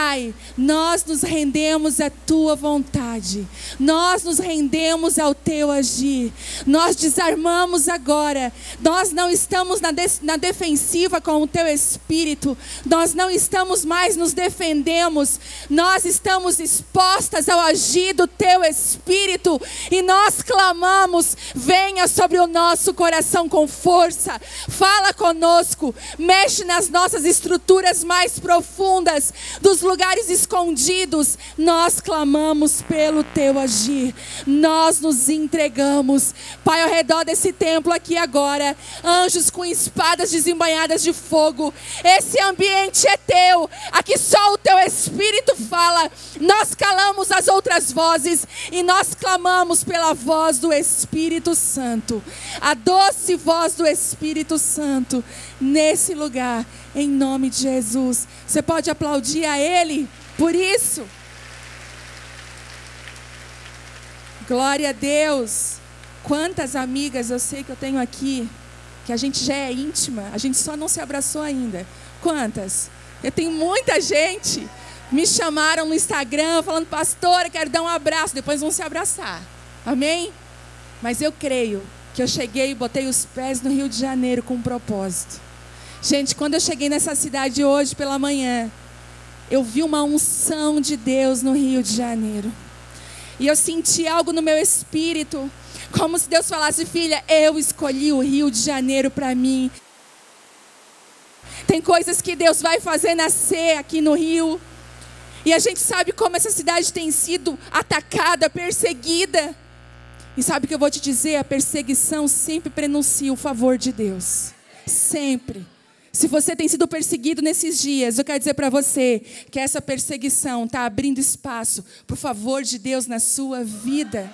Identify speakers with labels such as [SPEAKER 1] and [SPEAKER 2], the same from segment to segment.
[SPEAKER 1] Pai, nós nos rendemos à tua vontade, nós nos rendemos ao teu agir, nós desarmamos agora, nós não estamos na, de, na defensiva com o teu espírito, nós não estamos mais nos defendemos, nós estamos expostas ao agir do teu espírito e nós clamamos: venha sobre o nosso coração com força, fala conosco, mexe nas nossas estruturas mais profundas, dos lugares escondidos, nós clamamos pelo teu agir, nós nos entregamos, Pai, ao redor desse templo aqui agora, anjos com espadas desembanhadas de fogo, esse ambiente é teu, aqui só o teu Espírito fala, nós calamos as outras vozes e nós clamamos pela voz do Espírito Santo, a doce voz do Espírito Santo nesse lugar, em nome de Jesus. Você pode aplaudir a Ele por isso. Glória a Deus. Quantas amigas eu sei que eu tenho aqui, que a gente já é íntima, a gente só não se abraçou ainda. Quantas? Eu tenho muita gente. Me chamaram no Instagram falando, pastora, quero dar um abraço. Depois vão se abraçar. Amém? Mas eu creio que eu cheguei e botei os pés no Rio de Janeiro com um propósito. Gente, quando eu cheguei nessa cidade hoje pela manhã, eu vi uma unção de Deus no Rio de Janeiro. E eu senti algo no meu espírito, como se Deus falasse: Filha, eu escolhi o Rio de Janeiro para mim. Tem coisas que Deus vai fazer nascer aqui no Rio. E a gente sabe como essa cidade tem sido atacada, perseguida. E sabe o que eu vou te dizer? A perseguição sempre prenuncia o favor de Deus. Sempre. Se você tem sido perseguido nesses dias, eu quero dizer para você que essa perseguição está abrindo espaço o favor de Deus na sua vida.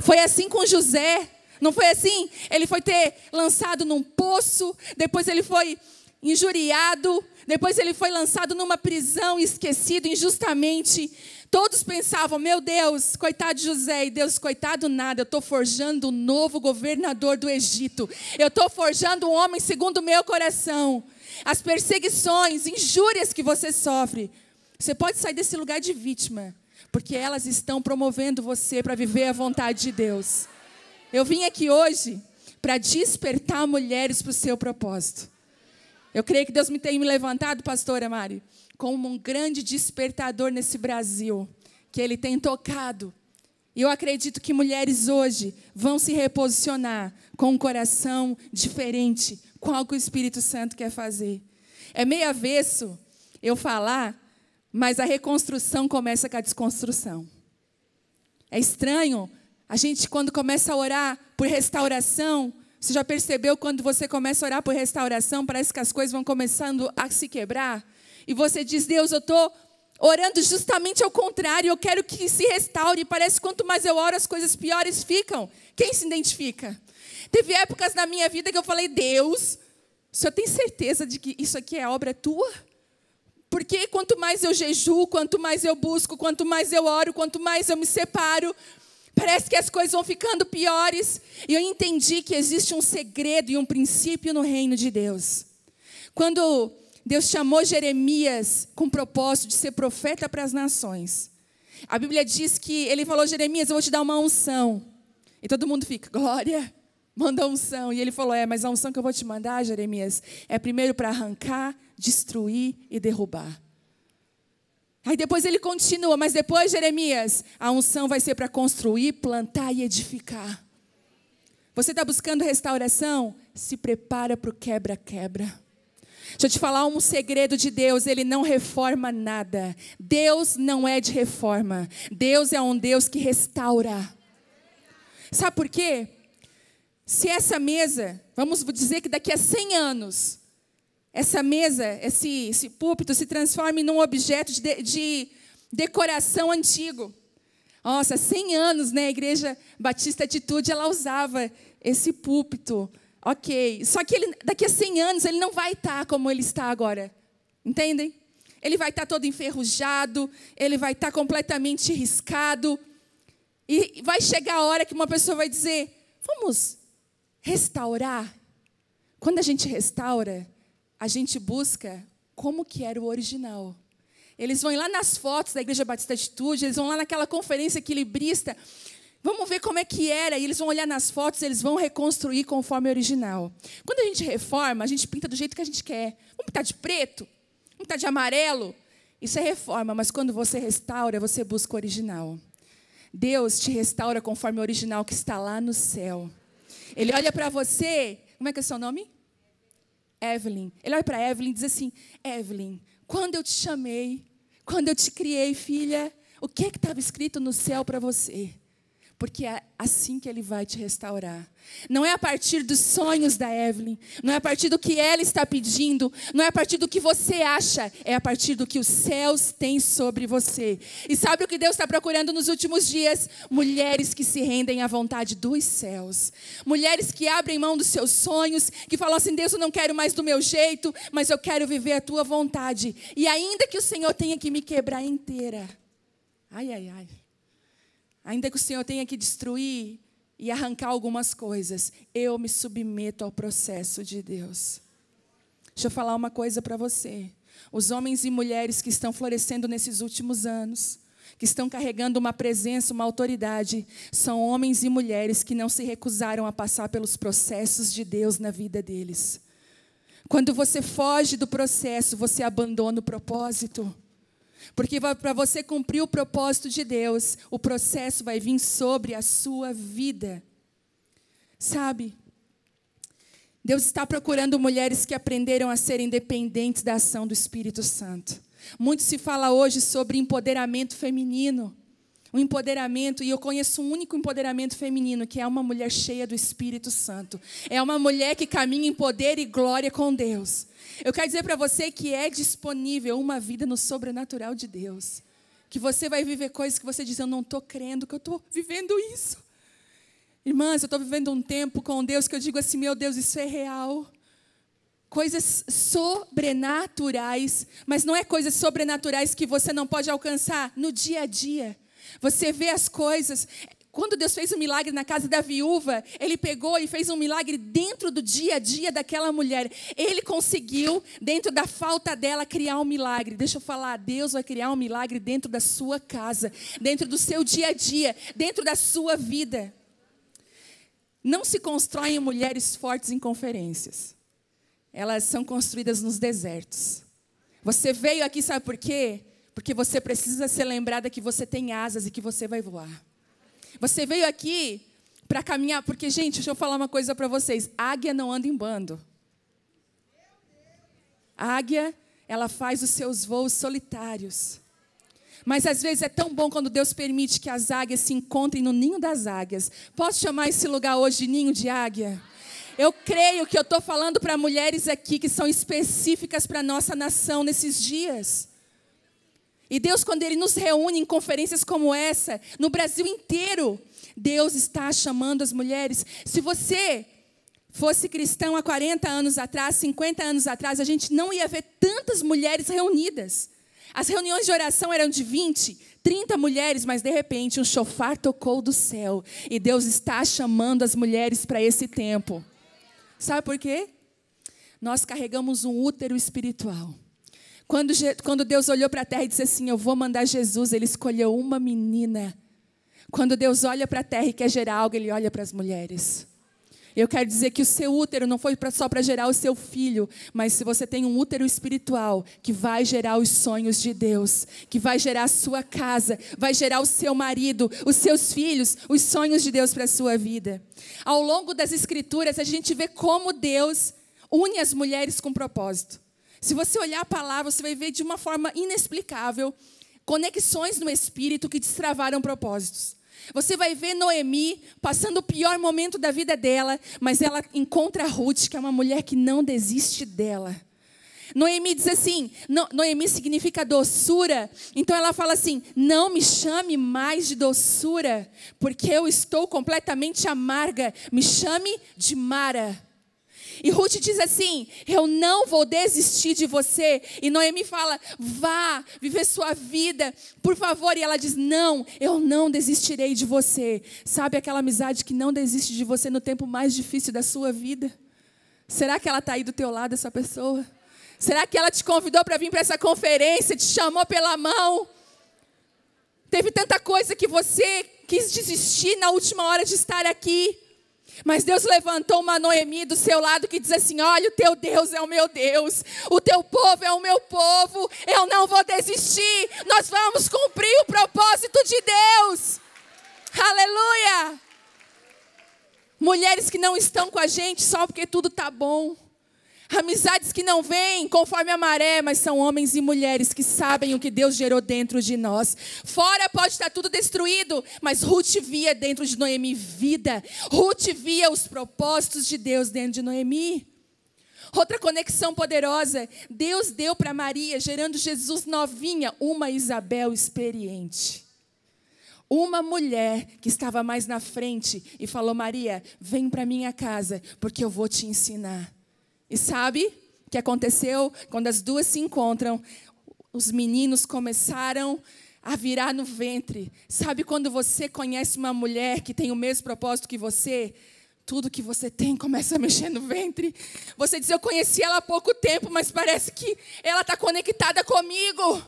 [SPEAKER 1] Foi assim com José, não foi assim? Ele foi ter lançado num poço, depois ele foi injuriado, depois ele foi lançado numa prisão, esquecido injustamente. Todos pensavam, meu Deus, coitado de José, e Deus, coitado nada, eu estou forjando um novo governador do Egito. Eu estou forjando um homem segundo o meu coração. As perseguições, injúrias que você sofre, você pode sair desse lugar de vítima, porque elas estão promovendo você para viver a vontade de Deus. Eu vim aqui hoje para despertar mulheres para o seu propósito. Eu creio que Deus me tem me levantado, pastora Mari, como um grande despertador nesse Brasil, que Ele tem tocado. E eu acredito que mulheres hoje vão se reposicionar com um coração diferente, com algo que o Espírito Santo quer fazer. É meio avesso eu falar, mas a reconstrução começa com a desconstrução. É estranho a gente, quando começa a orar por restauração, você já percebeu quando você começa a orar por restauração, parece que as coisas vão começando a se quebrar? e você diz: Deus, eu estou orando justamente ao contrário, eu quero que se restaure. Parece que quanto mais eu oro, as coisas piores ficam. Quem se identifica? Teve épocas na minha vida que eu falei: Deus, o senhor tem certeza de que isso aqui é obra tua? Porque quanto mais eu jejuo, quanto mais eu busco, quanto mais eu oro, quanto mais eu me separo, parece que as coisas vão ficando piores. E eu entendi que existe um segredo e um princípio no reino de Deus. Quando Deus chamou Jeremias com o propósito de ser profeta para as nações. A Bíblia diz que ele falou: Jeremias, eu vou te dar uma unção. E todo mundo fica, glória, manda unção. E ele falou: É, mas a unção que eu vou te mandar, Jeremias, é primeiro para arrancar, destruir e derrubar. Aí depois ele continua, mas depois, Jeremias, a unção vai ser para construir, plantar e edificar. Você está buscando restauração? Se prepara para o quebra-quebra. Deixa eu te falar um segredo de Deus: Ele não reforma nada. Deus não é de reforma. Deus é um Deus que restaura. Sabe por quê? Se essa mesa, vamos dizer que daqui a 100 anos, essa mesa, esse, esse púlpito se transforme num objeto de, de decoração antigo. Nossa, 100 anos, né? A Igreja Batista Atitude, ela usava esse púlpito Ok. Só que ele, daqui a 100 anos ele não vai estar como ele está agora. Entendem? Ele vai estar todo enferrujado, ele vai estar completamente riscado. E vai chegar a hora que uma pessoa vai dizer: vamos restaurar. Quando a gente restaura, a gente busca como que era o original. Eles vão lá nas fotos da Igreja Batista Atitude, eles vão lá naquela conferência equilibrista. Vamos ver como é que era. E eles vão olhar nas fotos, eles vão reconstruir conforme o original. Quando a gente reforma, a gente pinta do jeito que a gente quer. Vamos pintar de preto? Vamos pintar de amarelo? Isso é reforma, mas quando você restaura, você busca o original. Deus te restaura conforme o original que está lá no céu. Ele olha para você, como é que é o seu nome? Evelyn. Ele olha para Evelyn e diz assim: Evelyn, quando eu te chamei, quando eu te criei, filha, o que é estava escrito no céu para você? Porque é assim que ele vai te restaurar. Não é a partir dos sonhos da Evelyn, não é a partir do que ela está pedindo, não é a partir do que você acha, é a partir do que os céus têm sobre você. E sabe o que Deus está procurando nos últimos dias? Mulheres que se rendem à vontade dos céus, mulheres que abrem mão dos seus sonhos, que falam assim: Deus, eu não quero mais do meu jeito, mas eu quero viver a tua vontade. E ainda que o Senhor tenha que me quebrar inteira. Ai, ai, ai. Ainda que o Senhor tenha que destruir e arrancar algumas coisas, eu me submeto ao processo de Deus. Deixa eu falar uma coisa para você. Os homens e mulheres que estão florescendo nesses últimos anos, que estão carregando uma presença, uma autoridade, são homens e mulheres que não se recusaram a passar pelos processos de Deus na vida deles. Quando você foge do processo, você abandona o propósito. Porque para você cumprir o propósito de Deus, o processo vai vir sobre a sua vida. Sabe? Deus está procurando mulheres que aprenderam a ser independentes da ação do Espírito Santo. Muito se fala hoje sobre empoderamento feminino. O empoderamento, e eu conheço um único empoderamento feminino, que é uma mulher cheia do Espírito Santo. É uma mulher que caminha em poder e glória com Deus. Eu quero dizer para você que é disponível uma vida no sobrenatural de Deus. Que você vai viver coisas que você diz, eu não estou crendo que eu estou vivendo isso. Irmãs, eu estou vivendo um tempo com Deus que eu digo assim, meu Deus, isso é real. Coisas sobrenaturais, mas não é coisas sobrenaturais que você não pode alcançar no dia a dia. Você vê as coisas, quando Deus fez um milagre na casa da viúva, Ele pegou e fez um milagre dentro do dia a dia daquela mulher. Ele conseguiu, dentro da falta dela, criar um milagre. Deixa eu falar, Deus vai criar um milagre dentro da sua casa, dentro do seu dia a dia, dentro da sua vida. Não se constroem mulheres fortes em conferências. Elas são construídas nos desertos. Você veio aqui, sabe por quê? Porque você precisa ser lembrada que você tem asas e que você vai voar. Você veio aqui para caminhar, porque, gente, deixa eu falar uma coisa para vocês: águia não anda em bando. A águia, ela faz os seus voos solitários. Mas às vezes é tão bom quando Deus permite que as águias se encontrem no ninho das águias. Posso chamar esse lugar hoje de ninho de águia? Eu creio que eu estou falando para mulheres aqui que são específicas para a nossa nação nesses dias. E Deus, quando Ele nos reúne em conferências como essa, no Brasil inteiro, Deus está chamando as mulheres. Se você fosse cristão há 40 anos atrás, 50 anos atrás, a gente não ia ver tantas mulheres reunidas. As reuniões de oração eram de 20, 30 mulheres, mas de repente um chofar tocou do céu e Deus está chamando as mulheres para esse tempo. Sabe por quê? Nós carregamos um útero espiritual. Quando, quando Deus olhou para a terra e disse assim: Eu vou mandar Jesus, ele escolheu uma menina. Quando Deus olha para a terra e quer gerar algo, ele olha para as mulheres. Eu quero dizer que o seu útero não foi só para gerar o seu filho, mas se você tem um útero espiritual que vai gerar os sonhos de Deus, que vai gerar a sua casa, vai gerar o seu marido, os seus filhos, os sonhos de Deus para a sua vida. Ao longo das escrituras, a gente vê como Deus une as mulheres com propósito. Se você olhar a palavra, você vai ver de uma forma inexplicável conexões no espírito que destravaram propósitos. Você vai ver Noemi passando o pior momento da vida dela, mas ela encontra Ruth, que é uma mulher que não desiste dela. Noemi diz assim: Noemi significa doçura. Então ela fala assim: não me chame mais de doçura, porque eu estou completamente amarga. Me chame de Mara. E Ruth diz assim: Eu não vou desistir de você. E Noemi fala: Vá viver sua vida, por favor. E ela diz: Não, eu não desistirei de você. Sabe aquela amizade que não desiste de você no tempo mais difícil da sua vida? Será que ela está aí do teu lado, essa pessoa? Será que ela te convidou para vir para essa conferência, te chamou pela mão? Teve tanta coisa que você quis desistir na última hora de estar aqui. Mas Deus levantou uma Noemi do seu lado que diz assim: Olha, o teu Deus é o meu Deus, o teu povo é o meu povo, eu não vou desistir, nós vamos cumprir o propósito de Deus. Aleluia! Mulheres que não estão com a gente só porque tudo está bom. Amizades que não vêm conforme a maré, mas são homens e mulheres que sabem o que Deus gerou dentro de nós. Fora pode estar tudo destruído, mas Ruth via dentro de Noemi vida. Ruth via os propósitos de Deus dentro de Noemi. Outra conexão poderosa, Deus deu para Maria, gerando Jesus novinha, uma Isabel experiente. Uma mulher que estava mais na frente e falou: Maria, vem para minha casa, porque eu vou te ensinar. E sabe o que aconteceu? Quando as duas se encontram, os meninos começaram a virar no ventre. Sabe quando você conhece uma mulher que tem o mesmo propósito que você? Tudo que você tem começa a mexer no ventre. Você diz, eu conheci ela há pouco tempo, mas parece que ela está conectada comigo.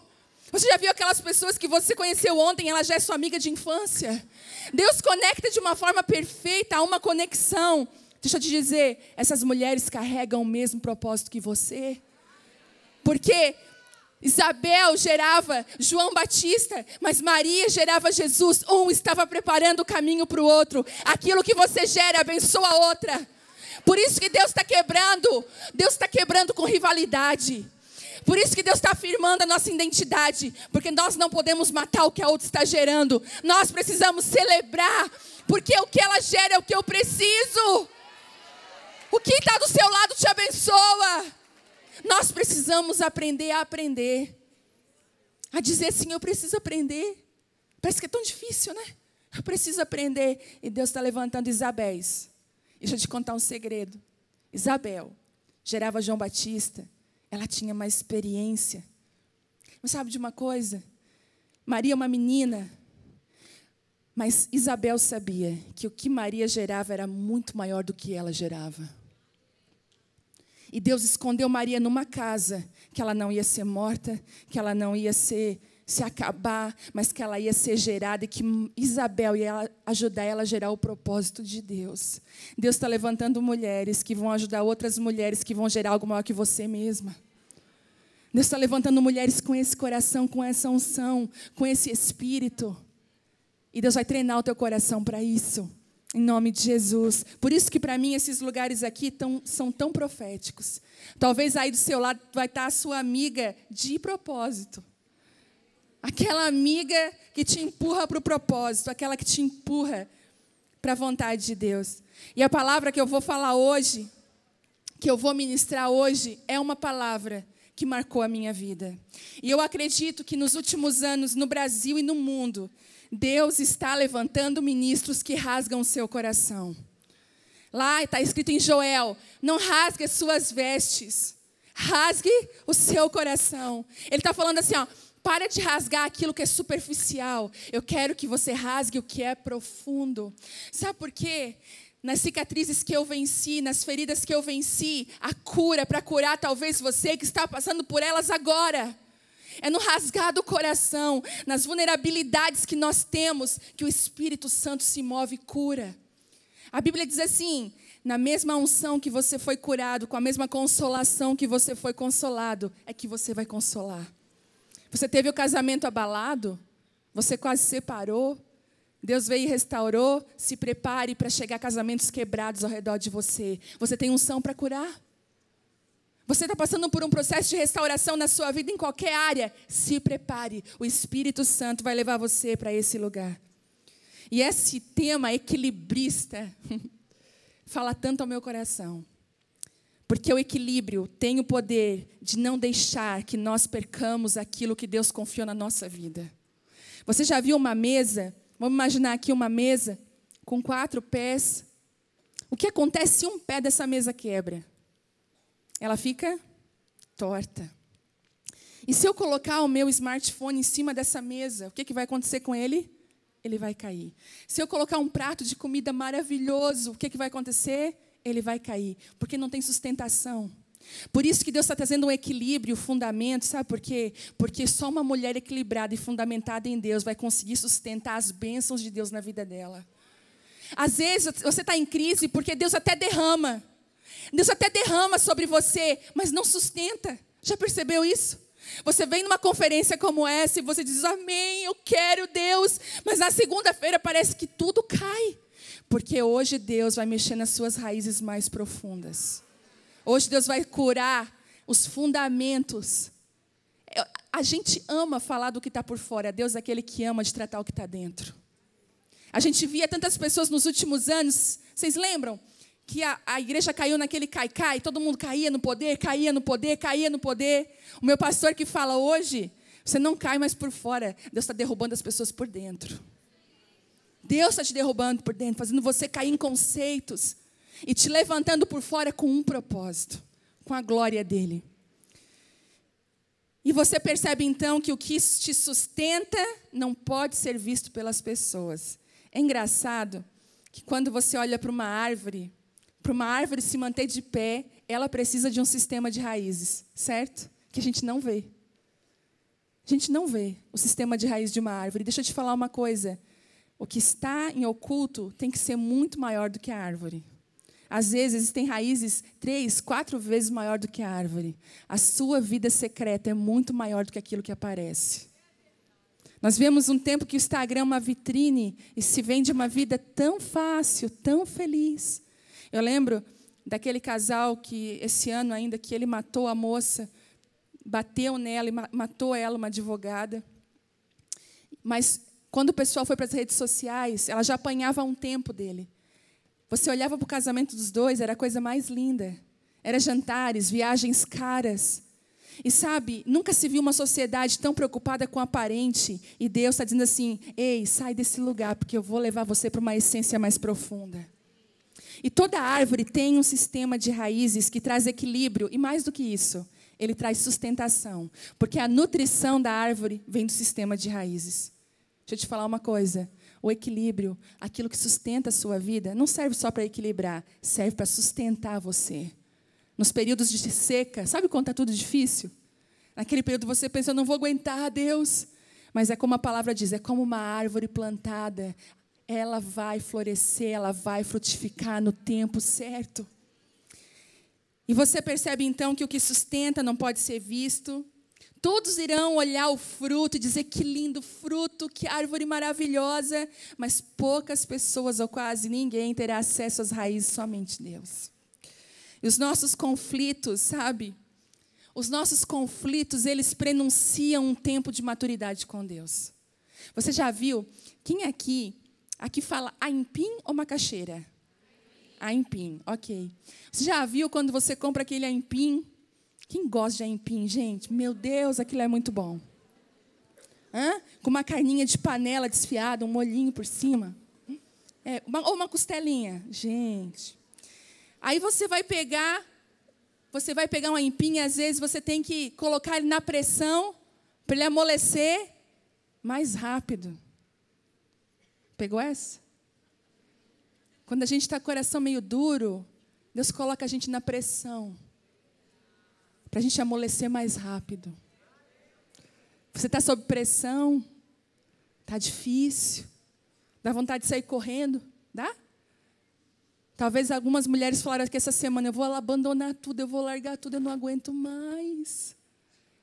[SPEAKER 1] Você já viu aquelas pessoas que você conheceu ontem, ela já é sua amiga de infância? Deus conecta de uma forma perfeita, há uma conexão. Deixa eu te dizer, essas mulheres carregam o mesmo propósito que você. Porque Isabel gerava João Batista, mas Maria gerava Jesus. Um estava preparando o caminho para o outro. Aquilo que você gera abençoa a outra. Por isso que Deus está quebrando. Deus está quebrando com rivalidade. Por isso que Deus está afirmando a nossa identidade. Porque nós não podemos matar o que a outra está gerando. Nós precisamos celebrar. Porque o que ela gera é o que eu preciso. O que está do seu lado te abençoa. Nós precisamos aprender a aprender. A dizer assim, eu preciso aprender. Parece que é tão difícil, né? Eu preciso aprender. E Deus está levantando Isabéis. Deixa eu te contar um segredo. Isabel gerava João Batista. Ela tinha mais experiência. Mas sabe de uma coisa? Maria é uma menina. Mas Isabel sabia que o que Maria gerava era muito maior do que ela gerava. E Deus escondeu Maria numa casa, que ela não ia ser morta, que ela não ia ser se acabar, mas que ela ia ser gerada e que Isabel ia ajudar ela a gerar o propósito de Deus. Deus está levantando mulheres que vão ajudar outras mulheres que vão gerar algo maior que você mesma. Deus está levantando mulheres com esse coração, com essa unção, com esse espírito. E Deus vai treinar o teu coração para isso. Em nome de Jesus. Por isso que para mim esses lugares aqui tão, são tão proféticos. Talvez aí do seu lado vai estar a sua amiga de propósito. Aquela amiga que te empurra para o propósito, aquela que te empurra para a vontade de Deus. E a palavra que eu vou falar hoje, que eu vou ministrar hoje, é uma palavra que marcou a minha vida. E eu acredito que nos últimos anos, no Brasil e no mundo, Deus está levantando ministros que rasgam o seu coração. Lá está escrito em Joel: não rasgue as suas vestes, rasgue o seu coração. Ele está falando assim, ó, para de rasgar aquilo que é superficial. Eu quero que você rasgue o que é profundo. Sabe por quê? Nas cicatrizes que eu venci, nas feridas que eu venci, a cura para curar talvez você que está passando por elas agora. É no rasgar do coração, nas vulnerabilidades que nós temos, que o Espírito Santo se move e cura. A Bíblia diz assim: na mesma unção que você foi curado, com a mesma consolação que você foi consolado, é que você vai consolar. Você teve o casamento abalado, você quase separou, Deus veio e restaurou, se prepare para chegar casamentos quebrados ao redor de você. Você tem unção para curar? Você está passando por um processo de restauração na sua vida em qualquer área, se prepare. O Espírito Santo vai levar você para esse lugar. E esse tema equilibrista fala tanto ao meu coração. Porque o equilíbrio tem o poder de não deixar que nós percamos aquilo que Deus confiou na nossa vida. Você já viu uma mesa? Vamos imaginar aqui uma mesa com quatro pés. O que acontece se um pé dessa mesa quebra? Ela fica torta. E se eu colocar o meu smartphone em cima dessa mesa, o que, que vai acontecer com ele? Ele vai cair. Se eu colocar um prato de comida maravilhoso, o que, que vai acontecer? Ele vai cair, porque não tem sustentação. Por isso que Deus está trazendo um equilíbrio, um fundamento, sabe por quê? Porque só uma mulher equilibrada e fundamentada em Deus vai conseguir sustentar as bênçãos de Deus na vida dela. Às vezes você está em crise porque Deus até derrama. Deus até derrama sobre você, mas não sustenta. Já percebeu isso? Você vem numa conferência como essa e você diz, Amém, eu quero Deus, mas na segunda-feira parece que tudo cai, porque hoje Deus vai mexer nas suas raízes mais profundas. Hoje Deus vai curar os fundamentos. A gente ama falar do que está por fora, Deus é aquele que ama de tratar o que está dentro. A gente via tantas pessoas nos últimos anos, vocês lembram? Que a, a igreja caiu naquele cai-cai, todo mundo caía no poder, caía no poder, caía no poder. O meu pastor que fala hoje, você não cai mais por fora, Deus está derrubando as pessoas por dentro. Deus está te derrubando por dentro, fazendo você cair em conceitos e te levantando por fora com um propósito, com a glória dele. E você percebe então que o que te sustenta não pode ser visto pelas pessoas. É engraçado que quando você olha para uma árvore, para uma árvore se manter de pé, ela precisa de um sistema de raízes, certo? Que a gente não vê. A gente não vê o sistema de raiz de uma árvore. Deixa eu te falar uma coisa. O que está em oculto tem que ser muito maior do que a árvore. Às vezes existem raízes três, quatro vezes maior do que a árvore. A sua vida secreta é muito maior do que aquilo que aparece. Nós vemos um tempo que o Instagram é uma vitrine e se vende uma vida tão fácil, tão feliz. Eu lembro daquele casal que esse ano ainda que ele matou a moça, bateu nela e matou ela, uma advogada. Mas quando o pessoal foi para as redes sociais, ela já apanhava um tempo dele. Você olhava para o casamento dos dois, era a coisa mais linda. Era jantares, viagens caras. E sabe, nunca se viu uma sociedade tão preocupada com o aparente. E Deus está dizendo assim: ei, sai desse lugar, porque eu vou levar você para uma essência mais profunda. E toda árvore tem um sistema de raízes que traz equilíbrio, e mais do que isso, ele traz sustentação. Porque a nutrição da árvore vem do sistema de raízes. Deixa eu te falar uma coisa: o equilíbrio, aquilo que sustenta a sua vida, não serve só para equilibrar, serve para sustentar você. Nos períodos de seca, sabe quando está tudo difícil? Naquele período você pensa, eu não vou aguentar, Deus. Mas é como a palavra diz, é como uma árvore plantada ela vai florescer, ela vai frutificar no tempo certo. E você percebe então que o que sustenta não pode ser visto. Todos irão olhar o fruto e dizer que lindo fruto, que árvore maravilhosa, mas poucas pessoas ou quase ninguém terá acesso às raízes, somente Deus. E os nossos conflitos, sabe? Os nossos conflitos, eles prenunciam um tempo de maturidade com Deus. Você já viu? Quem aqui Aqui fala aipim ou macaxeira? Aipim, ok. Você já viu quando você compra aquele aipim? Quem gosta de aipim, gente? Meu Deus, aquilo é muito bom. Hã? Com uma carninha de panela desfiada, um molhinho por cima. É, uma, ou uma costelinha. Gente. Aí você vai pegar, você vai pegar um aipim, às vezes você tem que colocar ele na pressão para ele amolecer mais rápido. Pegou essa? Quando a gente está com o coração meio duro, Deus coloca a gente na pressão. Para a gente amolecer mais rápido. Você está sob pressão? Está difícil? Dá vontade de sair correndo? Dá? Talvez algumas mulheres falaram que essa semana eu vou abandonar tudo, eu vou largar tudo, eu não aguento mais.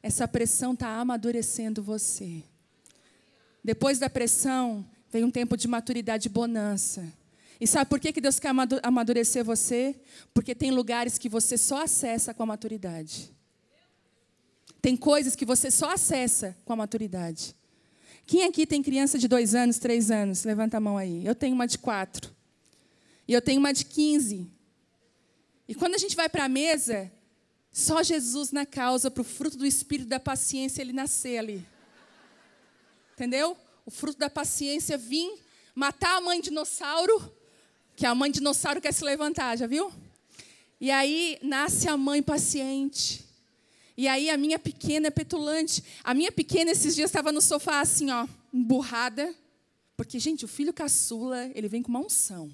[SPEAKER 1] Essa pressão está amadurecendo você. Depois da pressão, Vem um tempo de maturidade e bonança. E sabe por que Deus quer amadurecer você? Porque tem lugares que você só acessa com a maturidade. Tem coisas que você só acessa com a maturidade. Quem aqui tem criança de dois anos, três anos? Levanta a mão aí. Eu tenho uma de quatro. E eu tenho uma de quinze. E quando a gente vai para a mesa, só Jesus na causa para o fruto do Espírito da paciência ele nascer ali. Entendeu? O fruto da paciência vir matar a mãe dinossauro, que a mãe dinossauro quer se levantar, já viu? E aí nasce a mãe paciente. E aí a minha pequena é petulante. A minha pequena esses dias estava no sofá assim, ó, emburrada. Porque, gente, o filho caçula, ele vem com uma unção.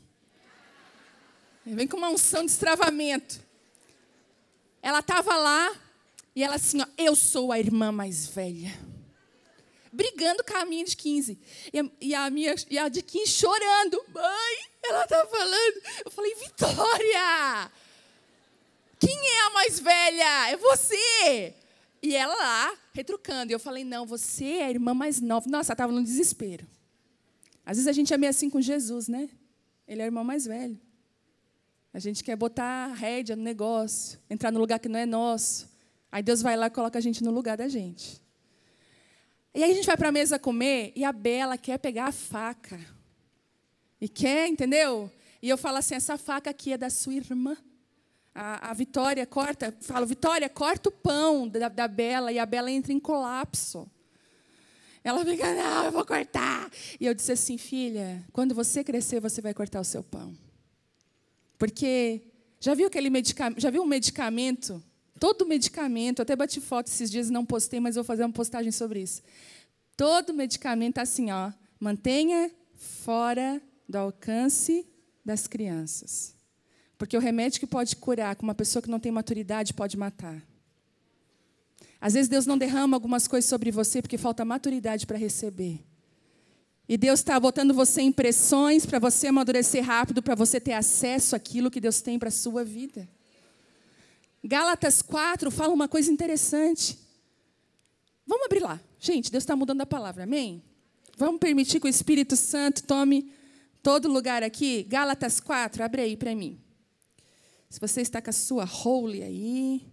[SPEAKER 1] Ele vem com uma unção de estravamento. ela estava lá e ela assim, ó, eu sou a irmã mais velha. Brigando com a minha de 15. E a, minha e a de 15 chorando. Mãe, ela tá falando. Eu falei, Vitória! Quem é a mais velha? É você! E ela lá, retrucando. E eu falei, não, você é a irmã mais nova. Nossa, ela estava no desespero. Às vezes a gente é meio assim com Jesus, né? Ele é o irmão mais velho. A gente quer botar rédea no negócio, entrar no lugar que não é nosso. Aí Deus vai lá e coloca a gente no lugar da gente. E aí a gente vai para a mesa comer e a Bela quer pegar a faca. E quer, entendeu? E eu falo assim: essa faca aqui é da sua irmã. A, a Vitória corta, falo, Vitória, corta o pão da, da Bela. E a Bela entra em colapso. Ela fica, não, eu vou cortar. E eu disse assim, filha, quando você crescer, você vai cortar o seu pão. Porque já viu aquele medicamento, já viu um medicamento? Todo medicamento, até bati foto esses dias, não postei, mas vou fazer uma postagem sobre isso. Todo medicamento assim, ó, mantenha fora do alcance das crianças. Porque o remédio que pode curar com uma pessoa que não tem maturidade pode matar. Às vezes Deus não derrama algumas coisas sobre você porque falta maturidade para receber. E Deus está botando você em pressões para você amadurecer rápido, para você ter acesso àquilo que Deus tem para a sua vida. Gálatas 4 fala uma coisa interessante. Vamos abrir lá. Gente, Deus está mudando a palavra, amém? Vamos permitir que o Espírito Santo tome todo lugar aqui? Gálatas 4, abre aí para mim. Se você está com a sua holy aí.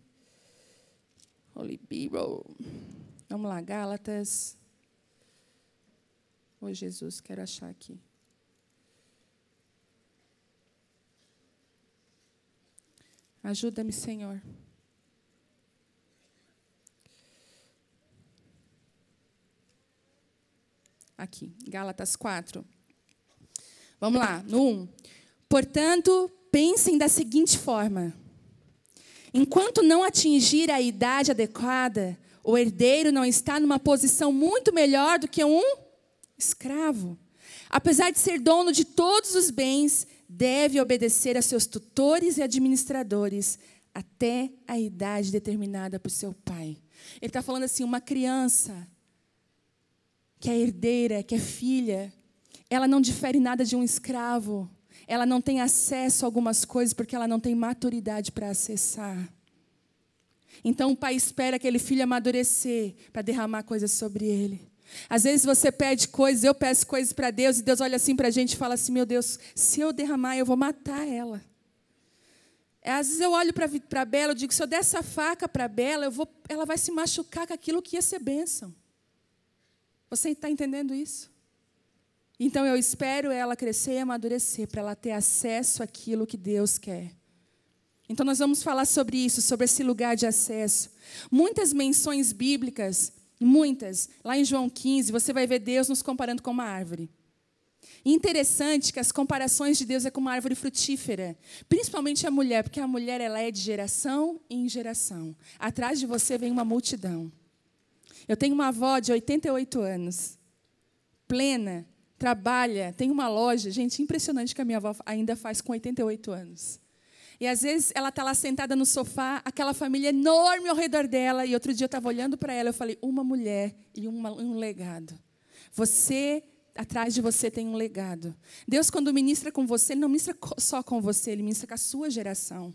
[SPEAKER 1] Holy Bible. Vamos lá, Gálatas Ô oh, Jesus, quero achar aqui. Ajuda-me, Senhor. Aqui, Gálatas 4. Vamos lá, no 1. Portanto, pensem da seguinte forma: enquanto não atingir a idade adequada, o herdeiro não está numa posição muito melhor do que um escravo. Apesar de ser dono de todos os bens, deve obedecer a seus tutores e administradores até a idade determinada por seu pai. Ele está falando assim: uma criança que é herdeira, que é filha, ela não difere nada de um escravo. Ela não tem acesso a algumas coisas porque ela não tem maturidade para acessar. Então o pai espera aquele filho amadurecer para derramar coisas sobre ele. Às vezes você pede coisas, eu peço coisas para Deus e Deus olha assim para a gente e fala assim: meu Deus, se eu derramar, eu vou matar ela. Às vezes eu olho para a Bela e digo: se eu der essa faca para a Bela, eu vou, ela vai se machucar com aquilo que ia ser bênção. Você está entendendo isso? Então eu espero ela crescer e amadurecer para ela ter acesso àquilo que Deus quer. Então nós vamos falar sobre isso, sobre esse lugar de acesso. Muitas menções bíblicas Muitas. Lá em João 15, você vai ver Deus nos comparando com uma árvore. Interessante que as comparações de Deus é com uma árvore frutífera, principalmente a mulher, porque a mulher ela é de geração em geração. Atrás de você vem uma multidão. Eu tenho uma avó de 88 anos, plena, trabalha, tem uma loja. Gente, impressionante que a minha avó ainda faz com 88 anos. E às vezes ela está lá sentada no sofá, aquela família enorme ao redor dela. E outro dia eu estava olhando para ela, eu falei: uma mulher e uma, um legado. Você atrás de você tem um legado. Deus, quando ministra com você, ele não ministra só com você, ele ministra com a sua geração.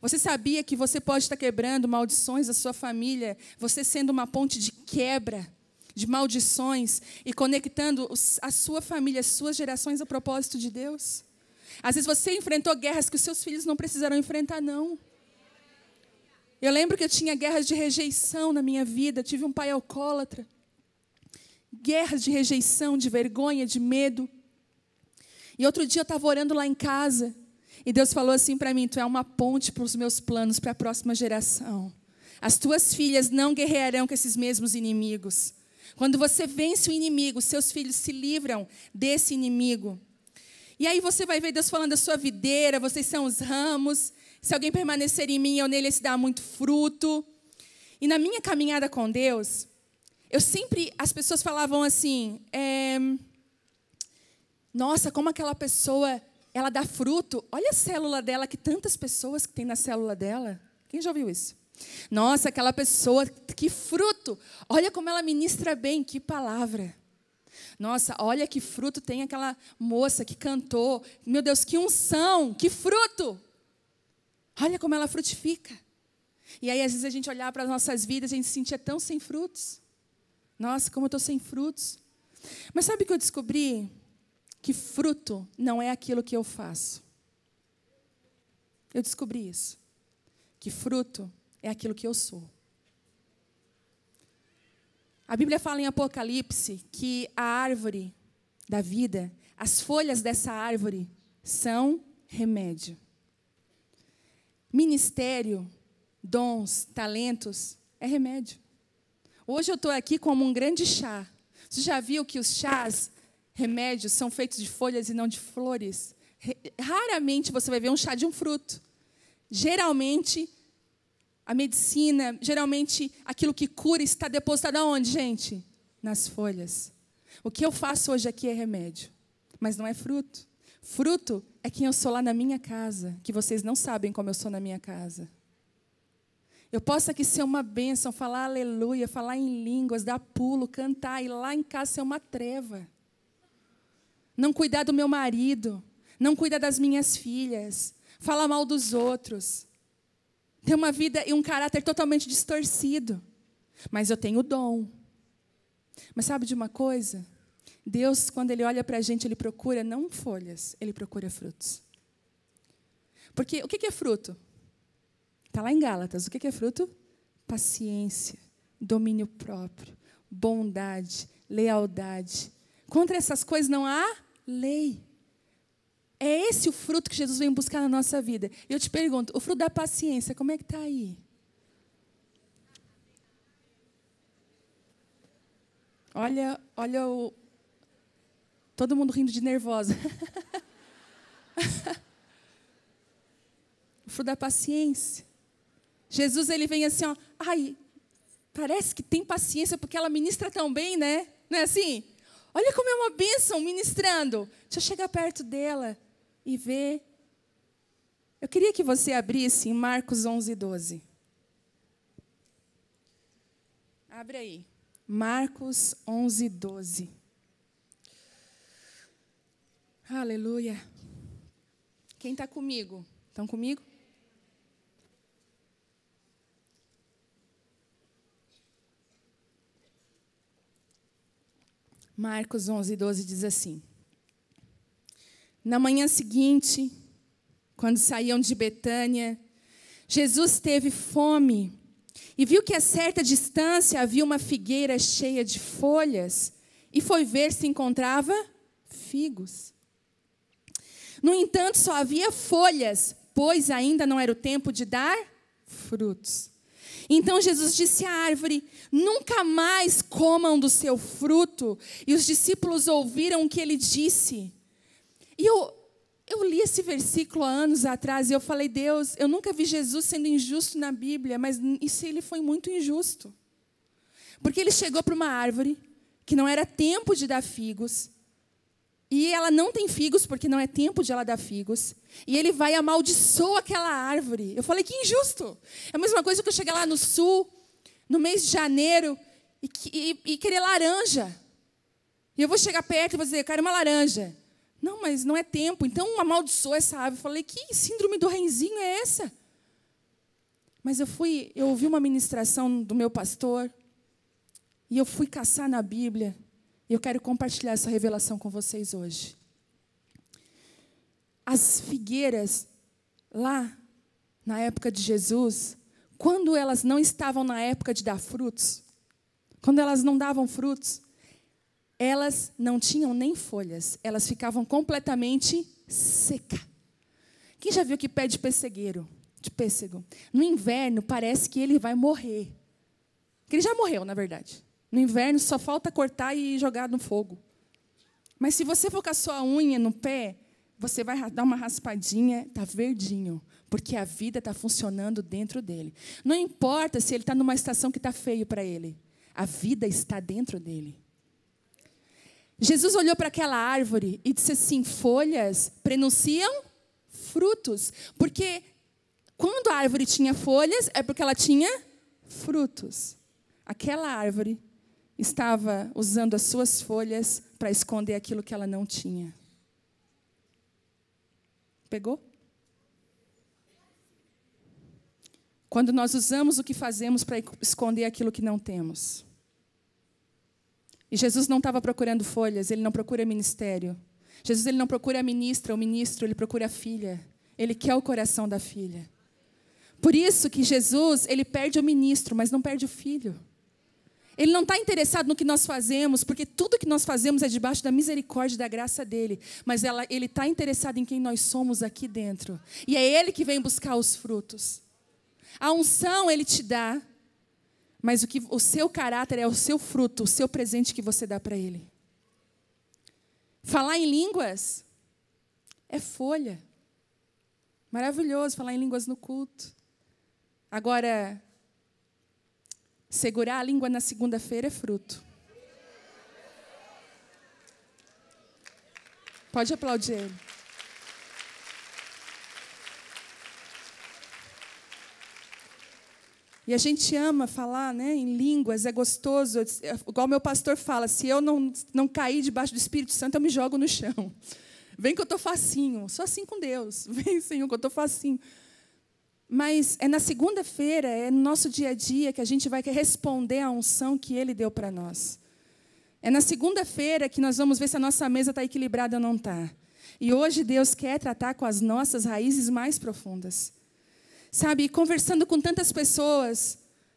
[SPEAKER 1] Você sabia que você pode estar quebrando maldições da sua família, você sendo uma ponte de quebra de maldições e conectando a sua família, as suas gerações ao propósito de Deus? Às vezes você enfrentou guerras que os seus filhos não precisarão enfrentar, não. Eu lembro que eu tinha guerras de rejeição na minha vida, tive um pai alcoólatra. Guerras de rejeição, de vergonha, de medo. E outro dia eu estava orando lá em casa, e Deus falou assim para mim: Tu é uma ponte para os meus planos para a próxima geração. As tuas filhas não guerrearão com esses mesmos inimigos. Quando você vence o inimigo, seus filhos se livram desse inimigo. E aí você vai ver Deus falando da sua videira, vocês são os ramos. Se alguém permanecer em mim, eu nele se dá muito fruto. E na minha caminhada com Deus, eu sempre, as pessoas falavam assim, é, nossa, como aquela pessoa, ela dá fruto. Olha a célula dela, que tantas pessoas que tem na célula dela. Quem já ouviu isso? Nossa, aquela pessoa, que fruto! Olha como ela ministra bem, que palavra. Nossa, olha que fruto tem aquela moça que cantou. Meu Deus, que unção, que fruto! Olha como ela frutifica. E aí, às vezes, a gente olhar para as nossas vidas, a gente se sentia tão sem frutos. Nossa, como eu estou sem frutos. Mas sabe o que eu descobri? Que fruto não é aquilo que eu faço. Eu descobri isso. Que fruto é aquilo que eu sou. A Bíblia fala em Apocalipse que a árvore da vida, as folhas dessa árvore são remédio. Ministério, dons, talentos é remédio. Hoje eu estou aqui como um grande chá. Você já viu que os chás, remédios, são feitos de folhas e não de flores? Raramente você vai ver um chá de um fruto. Geralmente a medicina, geralmente, aquilo que cura está depositado aonde, gente? Nas folhas. O que eu faço hoje aqui é remédio, mas não é fruto. Fruto é quem eu sou lá na minha casa, que vocês não sabem como eu sou na minha casa. Eu posso aqui ser uma bênção, falar aleluia, falar em línguas, dar pulo, cantar, e lá em casa ser uma treva. Não cuidar do meu marido, não cuidar das minhas filhas, falar mal dos outros tem uma vida e um caráter totalmente distorcido. Mas eu tenho dom. Mas sabe de uma coisa? Deus, quando Ele olha para a gente, Ele procura não folhas, Ele procura frutos. Porque o que é fruto? Está lá em Gálatas. O que é fruto? Paciência, domínio próprio, bondade, lealdade. Contra essas coisas não há lei. É esse o fruto que Jesus vem buscar na nossa vida. E eu te pergunto, o fruto da paciência, como é que está aí? Olha, olha o. Todo mundo rindo de nervosa. o fruto da paciência. Jesus ele vem assim, ó, ai, parece que tem paciência porque ela ministra tão bem, né? Não é assim? Olha como é uma bênção ministrando. Deixa eu chegar perto dela e ver. Eu queria que você abrisse em Marcos 11, 12. Abre aí. Marcos 11, 12. Aleluia. Quem está comigo? Estão comigo? Marcos 11, 12 diz assim: na manhã seguinte, quando saíam de Betânia, Jesus teve fome e viu que a certa distância havia uma figueira cheia de folhas e foi ver se encontrava figos. No entanto, só havia folhas, pois ainda não era o tempo de dar frutos. Então Jesus disse à árvore: Nunca mais comam do seu fruto. E os discípulos ouviram o que ele disse. E eu, eu li esse versículo há anos atrás e eu falei, Deus, eu nunca vi Jesus sendo injusto na Bíblia, mas isso ele foi muito injusto. Porque ele chegou para uma árvore que não era tempo de dar figos, e ela não tem figos porque não é tempo de ela dar figos, e ele vai e amaldiçoa aquela árvore. Eu falei, que injusto. É a mesma coisa que eu chegar lá no sul, no mês de janeiro, e, e, e querer laranja. E eu vou chegar perto e vou dizer, eu quero uma laranja. Não, mas não é tempo. Então amaldiçoa essa ave. Eu falei, que síndrome do renzinho é essa? Mas eu fui, eu ouvi uma ministração do meu pastor e eu fui caçar na Bíblia. E eu quero compartilhar essa revelação com vocês hoje. As figueiras lá na época de Jesus, quando elas não estavam na época de dar frutos, quando elas não davam frutos, elas não tinham nem folhas, elas ficavam completamente seca. Quem já viu que pé de pessegueiro, de pêssego? No inverno parece que ele vai morrer. Que ele já morreu, na verdade. No inverno só falta cortar e jogar no fogo. Mas se você a sua unha no pé, você vai dar uma raspadinha, está verdinho, porque a vida está funcionando dentro dele. Não importa se ele está numa estação que está feio para ele, a vida está dentro dele. Jesus olhou para aquela árvore e disse assim: folhas prenunciam frutos. Porque quando a árvore tinha folhas, é porque ela tinha frutos. Aquela árvore estava usando as suas folhas para esconder aquilo que ela não tinha. Pegou? Quando nós usamos o que fazemos para esconder aquilo que não temos. E Jesus não estava procurando folhas, ele não procura ministério. Jesus ele não procura a ministra, o ministro, ele procura a filha. Ele quer o coração da filha. Por isso que Jesus, ele perde o ministro, mas não perde o filho. Ele não está interessado no que nós fazemos, porque tudo que nós fazemos é debaixo da misericórdia e da graça dele. Mas ela, ele está interessado em quem nós somos aqui dentro. E é ele que vem buscar os frutos. A unção ele te dá, mas o, que, o seu caráter é o seu fruto, o seu presente que você dá para ele. Falar em línguas é folha. Maravilhoso falar em línguas no culto. Agora, segurar a língua na segunda-feira é fruto. Pode aplaudir ele. E a gente ama falar né, em línguas, é gostoso. Igual meu pastor fala, se eu não, não cair debaixo do Espírito Santo, eu me jogo no chão. Vem que eu estou facinho. Sou assim com Deus. Vem, Senhor, que eu estou facinho. Mas é na segunda-feira, é no nosso dia a dia, que a gente vai responder à unção que Ele deu para nós. É na segunda-feira que nós vamos ver se a nossa mesa está equilibrada ou não está. E hoje Deus quer tratar com as nossas raízes mais profundas. Sabe, conversando com tantas pessoas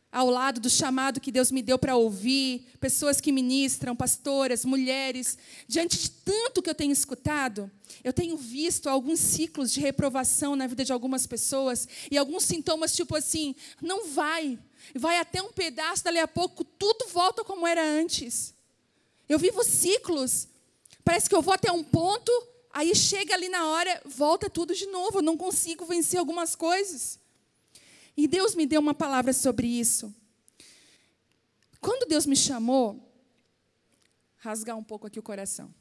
[SPEAKER 1] ao lado do chamado que Deus me deu para ouvir, pessoas que ministram, pastoras, mulheres, diante de tanto que eu tenho escutado, eu tenho visto alguns ciclos de reprovação na vida de algumas pessoas e alguns sintomas tipo assim, não vai, vai até um pedaço, dali a pouco tudo volta como era antes. Eu vivo ciclos, parece que eu vou até um ponto, aí chega ali na hora, volta tudo de novo, eu não consigo vencer algumas coisas. E Deus me deu uma palavra sobre isso. Quando Deus me chamou, rasgar um pouco aqui o coração.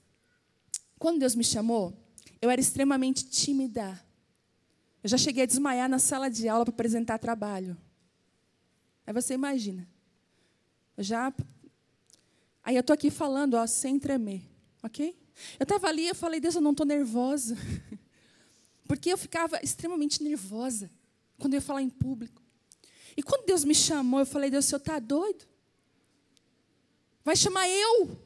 [SPEAKER 1] Quando Deus me chamou, eu era extremamente tímida. Eu já cheguei a desmaiar na sala de aula para apresentar trabalho. Aí você imagina. Eu já. Aí eu estou aqui falando, ó, sem tremer, ok? Eu estava ali, eu falei, Deus, eu não estou nervosa. Porque eu ficava extremamente nervosa quando eu ia falar em público. E quando Deus me chamou, eu falei, Deus, o senhor está doido? Vai chamar eu?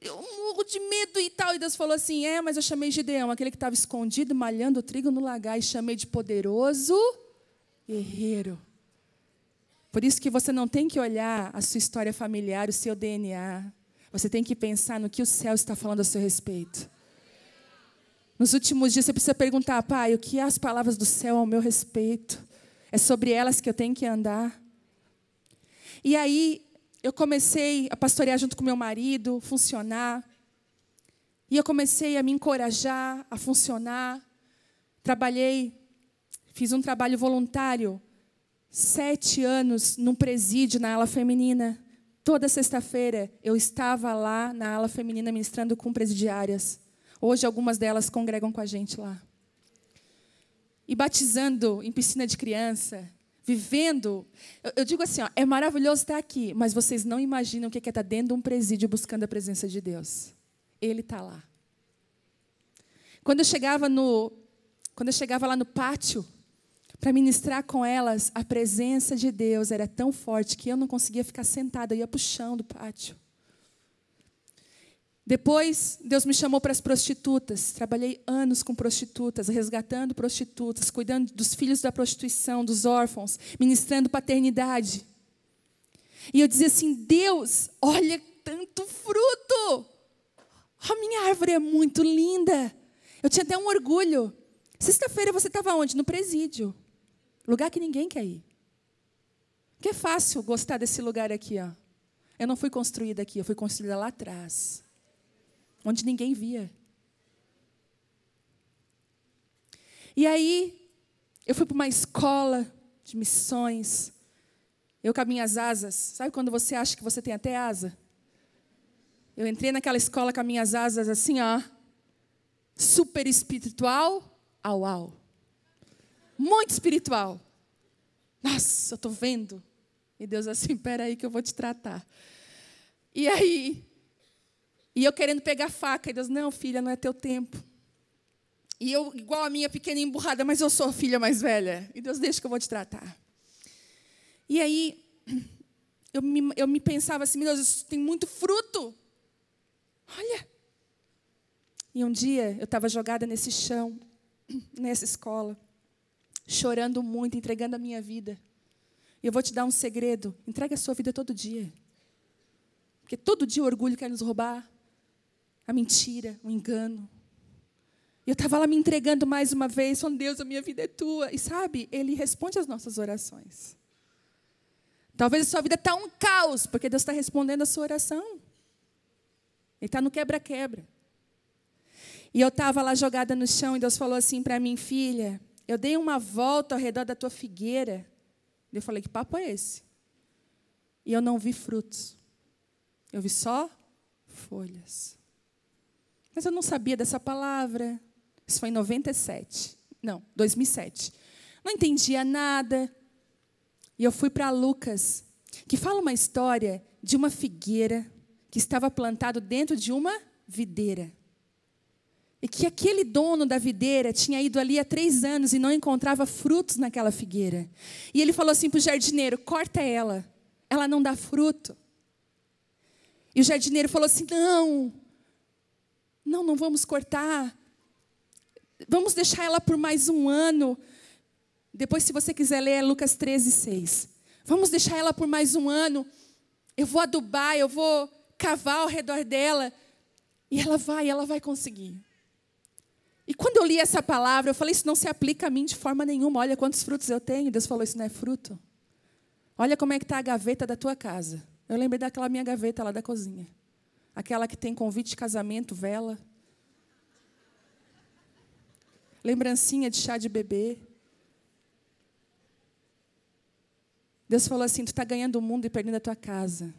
[SPEAKER 1] Eu morro de medo e tal. E Deus falou assim: é, mas eu chamei Gideão, aquele que estava escondido, malhando o trigo no lagar, e chamei de poderoso guerreiro. Por isso que você não tem que olhar a sua história familiar, o seu DNA. Você tem que pensar no que o céu está falando a seu respeito. Nos últimos dias você precisa perguntar, pai, o que é as palavras do céu ao meu respeito? É sobre elas que eu tenho que andar. E aí eu comecei a pastorear junto com meu marido, funcionar. E eu comecei a me encorajar a funcionar. Trabalhei, fiz um trabalho voluntário, sete anos num presídio na ala feminina. Toda sexta-feira eu estava lá na ala feminina ministrando com presidiárias. Hoje, algumas delas congregam com a gente lá. E batizando em piscina de criança, vivendo. Eu, eu digo assim: ó, é maravilhoso estar aqui, mas vocês não imaginam o que é estar dentro de um presídio buscando a presença de Deus. Ele está lá. Quando eu chegava no, quando eu chegava lá no pátio para ministrar com elas, a presença de Deus era tão forte que eu não conseguia ficar sentada, eu ia para o chão do pátio. Depois, Deus me chamou para as prostitutas. Trabalhei anos com prostitutas, resgatando prostitutas, cuidando dos filhos da prostituição, dos órfãos, ministrando paternidade. E eu dizia assim: Deus, olha tanto fruto! A minha árvore é muito linda. Eu tinha até um orgulho. Sexta-feira você estava onde? No presídio. Lugar que ninguém quer ir. Que é fácil gostar desse lugar aqui, ó. Eu não fui construída aqui, eu fui construída lá atrás onde ninguém via. E aí, eu fui para uma escola de missões. Eu com as minhas asas. Sabe quando você acha que você tem até asa? Eu entrei naquela escola com as minhas asas assim, ó. Super espiritual, au au. muito espiritual. Nossa, eu estou vendo. E Deus assim, peraí que eu vou te tratar. E aí, e eu querendo pegar faca, e Deus, não, filha, não é teu tempo. E eu, igual a minha pequena emburrada, mas eu sou a filha mais velha. E Deus, deixa que eu vou te tratar. E aí, eu me, eu me pensava assim, meu Deus, isso tem muito fruto. Olha. E um dia, eu estava jogada nesse chão, nessa escola, chorando muito, entregando a minha vida. E eu vou te dar um segredo: entregue a sua vida todo dia. Porque todo dia o orgulho quer nos roubar, a mentira, o engano. E eu estava lá me entregando mais uma vez, falando, Deus, a minha vida é tua. E sabe, Ele responde às nossas orações. Talvez a sua vida está um caos, porque Deus está respondendo a sua oração. Ele está no quebra-quebra. E eu estava lá jogada no chão e Deus falou assim para mim, filha, eu dei uma volta ao redor da tua figueira. Eu falei, que papo é esse? E eu não vi frutos. Eu vi só folhas. Mas eu não sabia dessa palavra. Isso foi em 97. Não, 2007. Não entendia nada. E eu fui para Lucas, que fala uma história de uma figueira que estava plantado dentro de uma videira. E que aquele dono da videira tinha ido ali há três anos e não encontrava frutos naquela figueira. E ele falou assim para o jardineiro: corta ela, ela não dá fruto. E o jardineiro falou assim: não, não, não vamos cortar. Vamos deixar ela por mais um ano. Depois, se você quiser ler, é Lucas 13, 6. Vamos deixar ela por mais um ano. Eu vou adubar, eu vou cavar ao redor dela. E ela vai, ela vai conseguir. E quando eu li essa palavra, eu falei: Isso não se aplica a mim de forma nenhuma. Olha quantos frutos eu tenho. Deus falou: Isso não é fruto. Olha como é que está a gaveta da tua casa. Eu lembrei daquela minha gaveta lá da cozinha. Aquela que tem convite de casamento, vela. Lembrancinha de chá de bebê. Deus falou assim: tu está ganhando o mundo e perdendo a tua casa.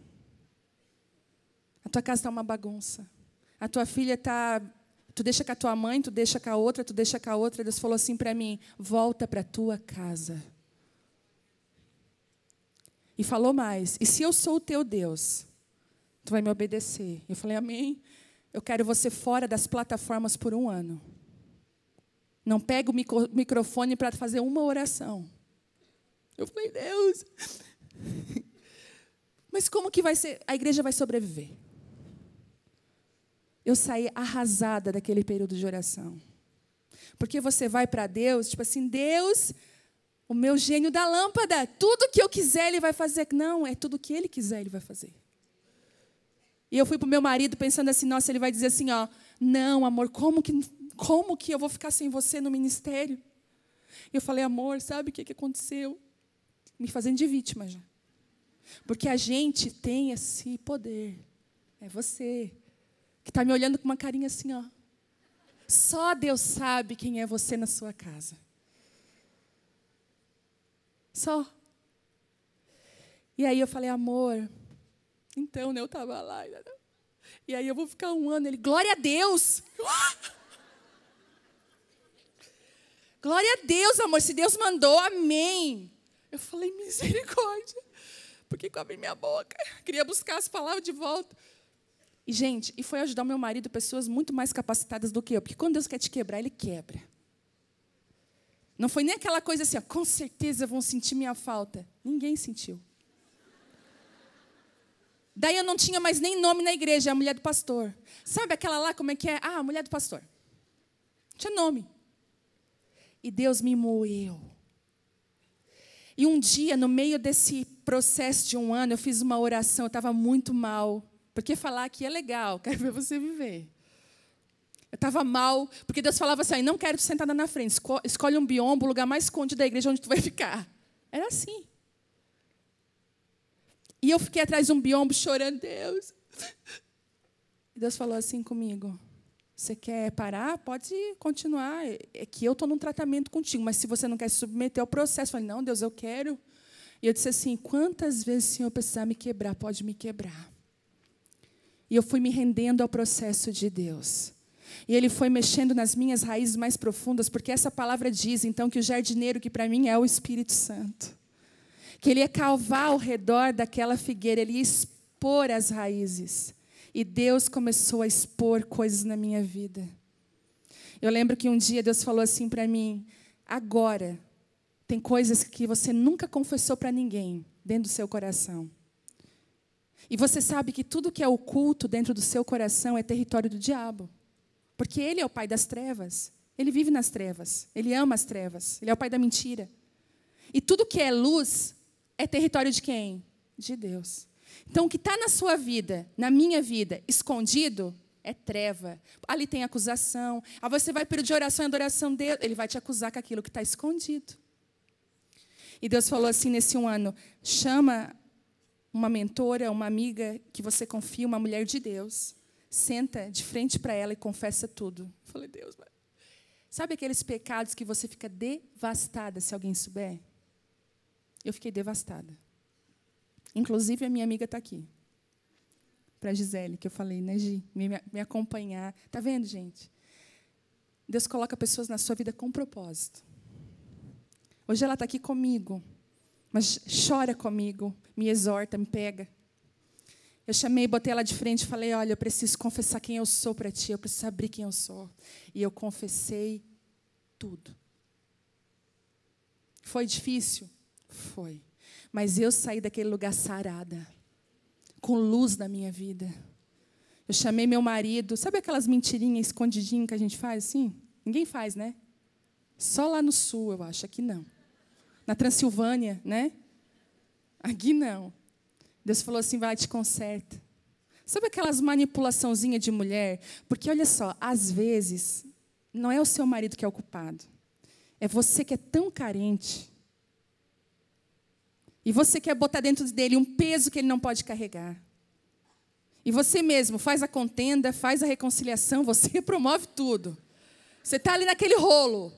[SPEAKER 1] A tua casa está uma bagunça. A tua filha está. Tu deixa com a tua mãe, tu deixa com a outra, tu deixa com a outra. Deus falou assim para mim: volta para a tua casa. E falou mais: e se eu sou o teu Deus, tu vai me obedecer. Eu falei, amém. Eu quero você fora das plataformas por um ano. Não pega o microfone para fazer uma oração. Eu falei, Deus. Mas como que vai ser? A igreja vai sobreviver. Eu saí arrasada daquele período de oração. Porque você vai para Deus, tipo assim, Deus, o meu gênio da lâmpada, tudo que eu quiser ele vai fazer. Não, é tudo que ele quiser ele vai fazer. E eu fui para o meu marido pensando assim, nossa, ele vai dizer assim, ó, não, amor, como que, como que eu vou ficar sem você no ministério? Eu falei, amor, sabe o que, que aconteceu? Me fazendo de vítima já. Porque a gente tem esse poder. É você. Que está me olhando com uma carinha assim, ó. Só Deus sabe quem é você na sua casa. Só. E aí eu falei, amor, então, né, eu estava lá. E aí eu vou ficar um ano. Ele, glória a Deus! glória a Deus, amor. Se Deus mandou, amém. Eu falei, misericórdia. Por que eu abri minha boca? Queria buscar as palavras de volta. E, gente, e foi ajudar o meu marido, pessoas muito mais capacitadas do que eu. Porque quando Deus quer te quebrar, Ele quebra. Não foi nem aquela coisa assim, ó, com certeza vão sentir minha falta. Ninguém sentiu. Daí eu não tinha mais nem nome na igreja, a mulher do pastor. Sabe aquela lá, como é que é? Ah, a mulher do pastor. Não tinha nome. E Deus me moeu. E um dia, no meio desse processo de um ano, eu fiz uma oração, eu estava muito mal. Porque falar aqui é legal, quero ver você viver. Eu estava mal, porque Deus falava assim: não quero te sentada na frente, escolhe um biombo, o lugar mais escondido da igreja onde tu vai ficar. Era assim. E eu fiquei atrás de um biombo chorando, Deus. E Deus falou assim comigo: Você quer parar? Pode continuar. É que eu estou num tratamento contigo, mas se você não quer se submeter ao processo, eu falei: Não, Deus, eu quero. E eu disse assim: Quantas vezes o Senhor precisar me quebrar, pode me quebrar. E eu fui me rendendo ao processo de Deus. E ele foi mexendo nas minhas raízes mais profundas, porque essa palavra diz, então, que o jardineiro, que para mim é o Espírito Santo, que ele ia calvar ao redor daquela figueira, ele ia expor as raízes. E Deus começou a expor coisas na minha vida. Eu lembro que um dia Deus falou assim para mim: agora, tem coisas que você nunca confessou para ninguém dentro do seu coração. E você sabe que tudo que é oculto dentro do seu coração é território do diabo. Porque ele é o pai das trevas. Ele vive nas trevas. Ele ama as trevas. Ele é o pai da mentira. E tudo que é luz é território de quem? De Deus. Então, o que está na sua vida, na minha vida, escondido, é treva. Ali tem acusação. Aí você vai pedir oração e adoração dele, ele vai te acusar com aquilo que está escondido. E Deus falou assim nesse um ano: chama uma mentora, uma amiga que você confia, uma mulher de Deus, senta de frente para ela e confessa tudo. Eu falei, Deus, mas... sabe aqueles pecados que você fica devastada se alguém souber? Eu fiquei devastada. Inclusive, a minha amiga está aqui. Para a Gisele, que eu falei, né, Gi? Me, me acompanhar. Está vendo, gente? Deus coloca pessoas na sua vida com propósito. Hoje ela está aqui comigo, mas chora comigo, me exorta, me pega. Eu chamei, botei ela de frente e falei: Olha, eu preciso confessar quem eu sou para ti, eu preciso abrir quem eu sou. E eu confessei tudo. Foi difícil? Foi. Mas eu saí daquele lugar sarada, com luz na minha vida. Eu chamei meu marido, sabe aquelas mentirinhas escondidinhas que a gente faz assim? Ninguém faz, né? Só lá no sul, eu acho, aqui não. Na Transilvânia, né? Aqui não. Deus falou assim: vai, te conserta. Sabe aquelas manipulaçãozinhas de mulher? Porque olha só, às vezes, não é o seu marido que é o culpado. É você que é tão carente e você quer botar dentro dele um peso que ele não pode carregar. E você mesmo faz a contenda, faz a reconciliação, você promove tudo. Você está ali naquele rolo.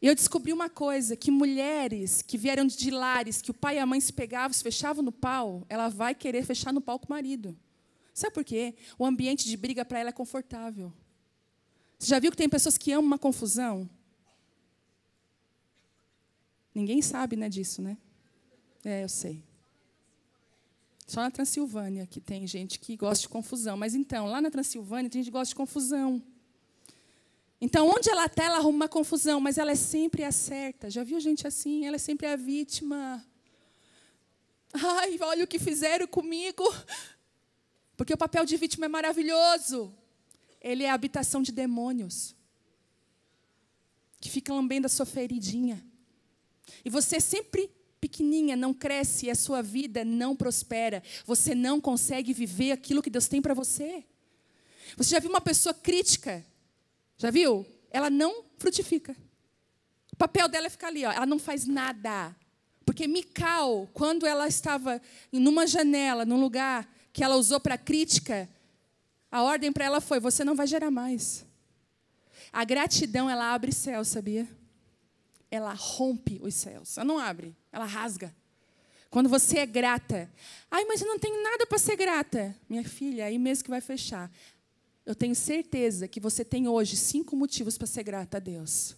[SPEAKER 1] E eu descobri uma coisa: que mulheres que vieram de lares, que o pai e a mãe se pegavam, se fechavam no pau, ela vai querer fechar no pau com o marido. Sabe por quê? O ambiente de briga para ela é confortável. Você já viu que tem pessoas que amam uma confusão? Ninguém sabe né, disso, né? É, eu sei. Só na Transilvânia que tem gente que gosta de confusão. Mas então, lá na Transilvânia tem gente que gosta de confusão. Então, onde ela está, ela arruma uma confusão, mas ela é sempre a certa. Já viu gente assim? Ela é sempre a vítima. Ai, olha o que fizeram comigo. Porque o papel de vítima é maravilhoso. Ele é a habitação de demônios que ficam lambendo a sua feridinha. E você sempre pequenininha, não cresce e a sua vida não prospera. Você não consegue viver aquilo que Deus tem para você. Você já viu uma pessoa crítica? Já viu? Ela não frutifica. O papel dela é ficar ali, ó. ela não faz nada. Porque Mical, quando ela estava numa janela, num lugar que ela usou para crítica, a ordem para ela foi: você não vai gerar mais. A gratidão, ela abre céu, sabia? Ela rompe os céus. Ela não abre, ela rasga. Quando você é grata, ai, mas eu não tenho nada para ser grata. Minha filha, aí mesmo que vai fechar. Eu tenho certeza que você tem hoje cinco motivos para ser grata a Deus.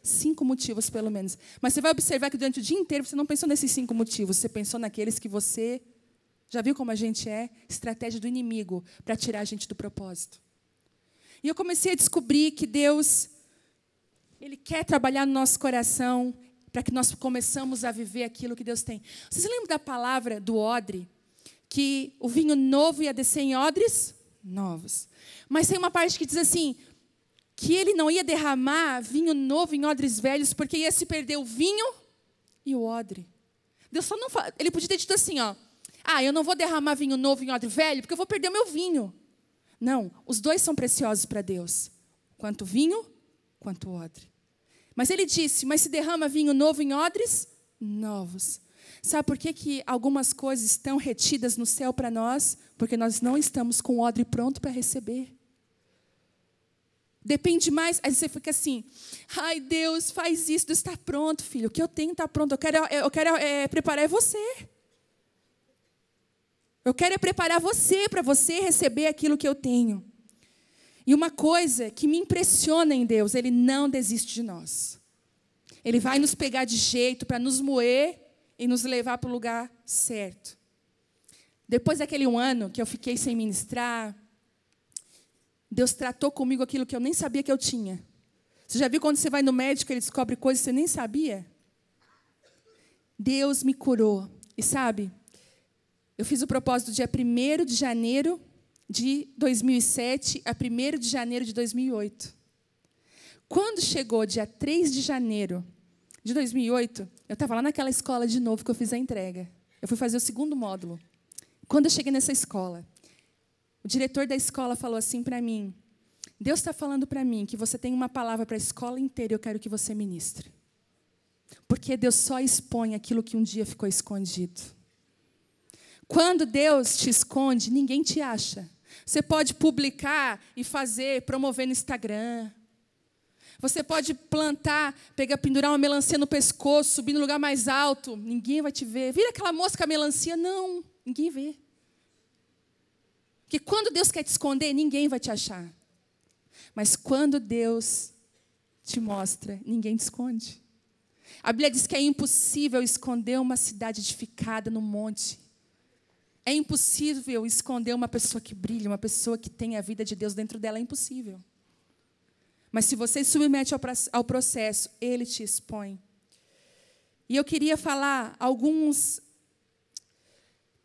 [SPEAKER 1] Cinco motivos, pelo menos. Mas você vai observar que durante o dia inteiro você não pensou nesses cinco motivos, você pensou naqueles que você. Já viu como a gente é? Estratégia do inimigo para tirar a gente do propósito. E eu comecei a descobrir que Deus ele quer trabalhar no nosso coração para que nós começamos a viver aquilo que Deus tem. Vocês lembram da palavra do odre? Que o vinho novo ia descer em odres novos. Mas tem uma parte que diz assim: que ele não ia derramar vinho novo em odres velhos, porque ia se perder o vinho e o odre. Deus só não fala, ele podia ter dito assim, ó: "Ah, eu não vou derramar vinho novo em odre velho, porque eu vou perder o meu vinho". Não, os dois são preciosos para Deus. Quanto vinho quanto o odre. Mas ele disse: Mas se derrama vinho novo em odres novos. Sabe por que, que algumas coisas estão retidas no céu para nós? Porque nós não estamos com o odre pronto para receber. Depende mais. Aí você fica assim: ai Deus, faz isso, Deus está pronto, filho. O que eu tenho está pronto. Eu quero, eu quero é, preparar você. Eu quero é preparar você para você receber aquilo que eu tenho. E uma coisa que me impressiona em Deus, Ele não desiste de nós. Ele vai nos pegar de jeito para nos moer e nos levar para o lugar certo. Depois daquele um ano que eu fiquei sem ministrar, Deus tratou comigo aquilo que eu nem sabia que eu tinha. Você já viu quando você vai no médico e ele descobre coisas que você nem sabia? Deus me curou. E sabe, eu fiz o propósito dia 1 de janeiro de 2007 a 1 de janeiro de 2008. Quando chegou dia 3 de janeiro de 2008, eu estava lá naquela escola de novo que eu fiz a entrega. Eu fui fazer o segundo módulo. Quando eu cheguei nessa escola, o diretor da escola falou assim para mim: Deus está falando para mim que você tem uma palavra para a escola inteira e eu quero que você ministre. Porque Deus só expõe aquilo que um dia ficou escondido. Quando Deus te esconde, ninguém te acha. Você pode publicar e fazer, promover no Instagram. Você pode plantar, pegar, pendurar uma melancia no pescoço, subir no lugar mais alto. Ninguém vai te ver. Vira aquela moça com a melancia. Não, ninguém vê. Porque quando Deus quer te esconder, ninguém vai te achar. Mas quando Deus te mostra, ninguém te esconde. A Bíblia diz que é impossível esconder uma cidade edificada no monte. É impossível esconder uma pessoa que brilha, uma pessoa que tem a vida de Deus dentro dela. É impossível. Mas se você se submete ao processo, ele te expõe. E eu queria falar alguns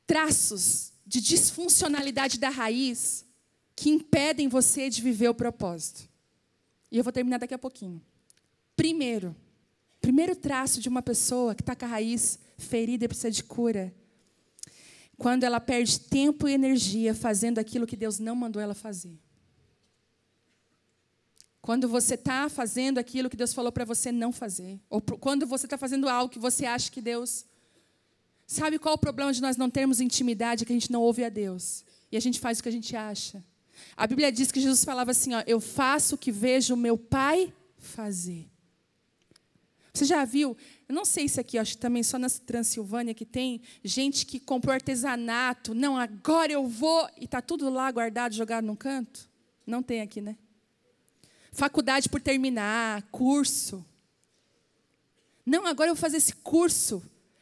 [SPEAKER 1] traços de disfuncionalidade da raiz que impedem você de viver o propósito. E eu vou terminar daqui a pouquinho. Primeiro, primeiro traço de uma pessoa que está com a raiz ferida e precisa de cura. Quando ela perde tempo e energia fazendo aquilo que Deus não mandou ela fazer. Quando você está fazendo aquilo que Deus falou para você não fazer. Ou quando você está fazendo algo que você acha que Deus. Sabe qual o problema de nós não termos intimidade? Que a gente não ouve a Deus. E a gente faz o que a gente acha. A Bíblia diz que Jesus falava assim: ó, Eu faço o que vejo o meu Pai fazer. Você já viu? Eu não sei se aqui, acho que também só na Transilvânia que tem gente que comprou artesanato. Não, agora eu vou. E está tudo lá guardado, jogado num canto? Não tem aqui, né? faculdade por terminar, curso. Não, agora eu vou fazer esse curso.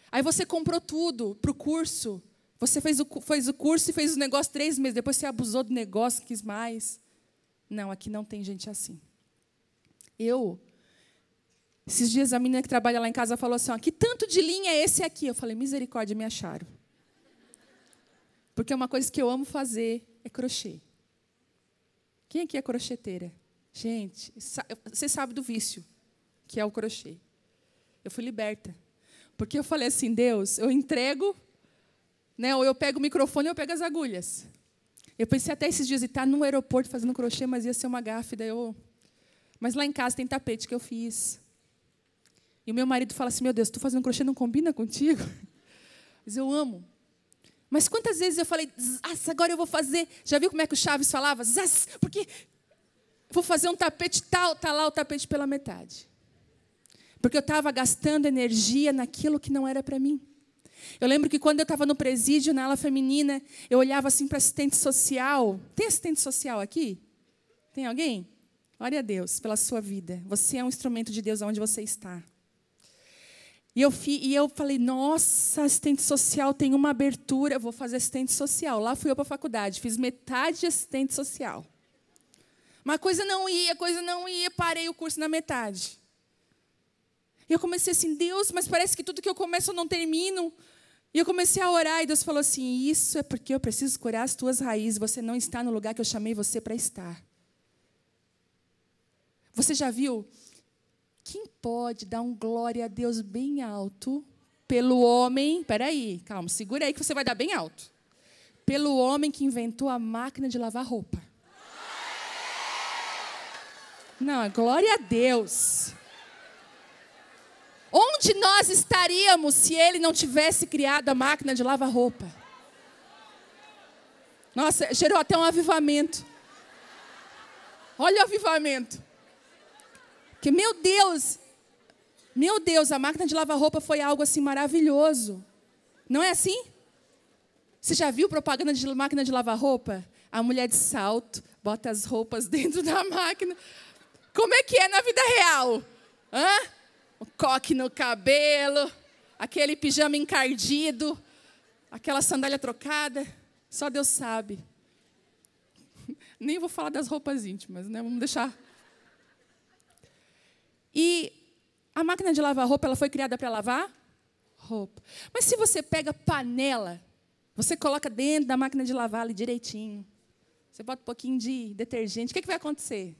[SPEAKER 1] Aí você comprou tudo para o curso. Você fez o, fez o curso e fez o negócio três meses. Depois você abusou do negócio, quis mais. Não, aqui não tem gente assim. Eu, esses dias a menina que trabalha lá em casa falou assim: ó, que tanto de linha é esse aqui? Eu falei: misericórdia, me acharam. Porque uma coisa que eu amo fazer é crochê. Quem aqui é crocheteira? Gente, você sabe do vício, que é o crochê. Eu fui liberta. Porque eu falei assim, Deus, eu entrego, né, ou eu pego o microfone ou eu pego as agulhas. Eu pensei até esses dias estar no aeroporto fazendo crochê, mas ia ser uma gafe. Eu... Mas lá em casa tem tapete que eu fiz. E o meu marido fala assim, meu Deus, tu fazendo crochê não combina contigo? Mas eu amo. Mas quantas vezes eu falei, agora eu vou fazer. Já viu como é que o Chaves falava? Zaz, porque vou fazer um tapete tal, está lá o tapete pela metade. Porque eu estava gastando energia naquilo que não era para mim. Eu lembro que quando eu estava no presídio, na ala feminina, eu olhava assim para assistente social. Tem assistente social aqui? Tem alguém? Glória a Deus pela sua vida. Você é um instrumento de Deus onde você está. E eu, fi, e eu falei, nossa, assistente social tem uma abertura, vou fazer assistente social. Lá fui eu para a faculdade, fiz metade de assistente social. Uma coisa não ia, a coisa não ia, parei o curso na metade. E eu comecei assim, Deus, mas parece que tudo que eu começo eu não termino. E eu comecei a orar e Deus falou assim: Isso é porque eu preciso curar as tuas raízes. Você não está no lugar que eu chamei você para estar. Você já viu? Quem pode dar um glória a Deus bem alto pelo homem? Peraí, calma, segura aí que você vai dar bem alto. Pelo homem que inventou a máquina de lavar roupa. Não, glória a Deus. Onde nós estaríamos se ele não tivesse criado a máquina de lavar roupa? Nossa, gerou até um avivamento. Olha o avivamento. Que meu Deus, meu Deus, a máquina de lavar roupa foi algo assim maravilhoso. Não é assim? Você já viu propaganda de máquina de lavar roupa? A mulher de salto, bota as roupas dentro da máquina. Como é que é na vida real? Hã? O coque no cabelo, aquele pijama encardido, aquela sandália trocada. Só Deus sabe. Nem vou falar das roupas íntimas, né? Vamos deixar. E a máquina de lavar roupa, ela foi criada para lavar roupa. Mas se você pega panela, você coloca dentro da máquina de lavar ali direitinho. Você bota um pouquinho de detergente, o que, que vai acontecer?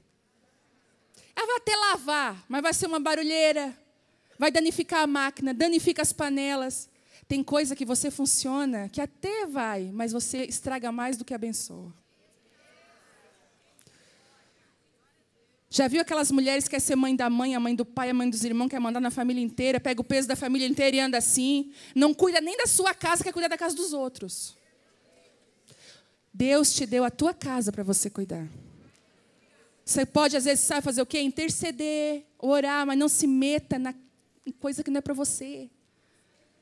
[SPEAKER 1] Ela vai até lavar, mas vai ser uma barulheira. Vai danificar a máquina, danifica as panelas. Tem coisa que você funciona, que até vai, mas você estraga mais do que abençoa. Já viu aquelas mulheres que quer ser mãe da mãe, a mãe do pai, a mãe dos irmãos, quer mandar na família inteira, pega o peso da família inteira e anda assim, não cuida nem da sua casa, quer cuidar da casa dos outros. Deus te deu a tua casa para você cuidar. Você pode, às vezes, sabe fazer o quê? Interceder, orar, mas não se meta na coisa que não é para você.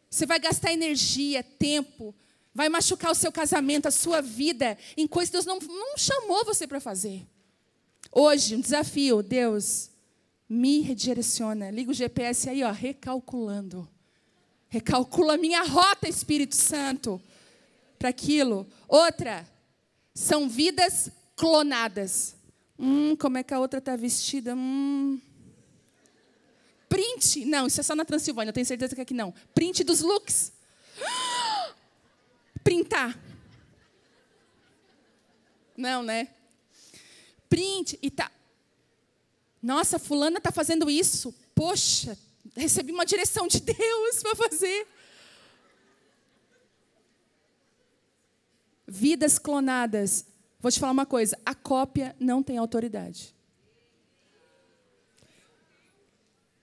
[SPEAKER 1] Você vai gastar energia, tempo, vai machucar o seu casamento, a sua vida, em coisas que Deus não, não chamou você para fazer. Hoje, um desafio, Deus, me redireciona. Liga o GPS aí, ó, recalculando. Recalcula a minha rota, Espírito Santo, para aquilo. Outra, são vidas clonadas. Hum, como é que a outra está vestida? Hum. Print. Não, isso é só na Transilvânia, eu tenho certeza que aqui não. Print dos looks. Printar. Não, né? Print e tá. Nossa, fulana está fazendo isso. Poxa, recebi uma direção de Deus para fazer. Vidas clonadas. Vou te falar uma coisa: a cópia não tem autoridade.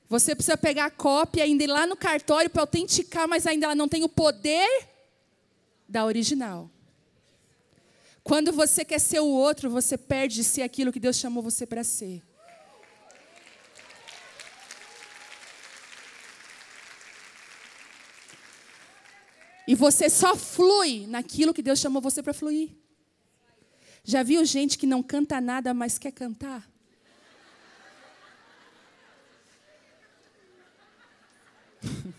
[SPEAKER 1] Você precisa pegar a cópia, ainda ir lá no cartório para autenticar, mas ainda ela não tem o poder da original. Quando você quer ser o outro, você perde de ser aquilo que Deus chamou você para ser. E você só flui naquilo que Deus chamou você para fluir. Já viu gente que não canta nada, mas quer cantar?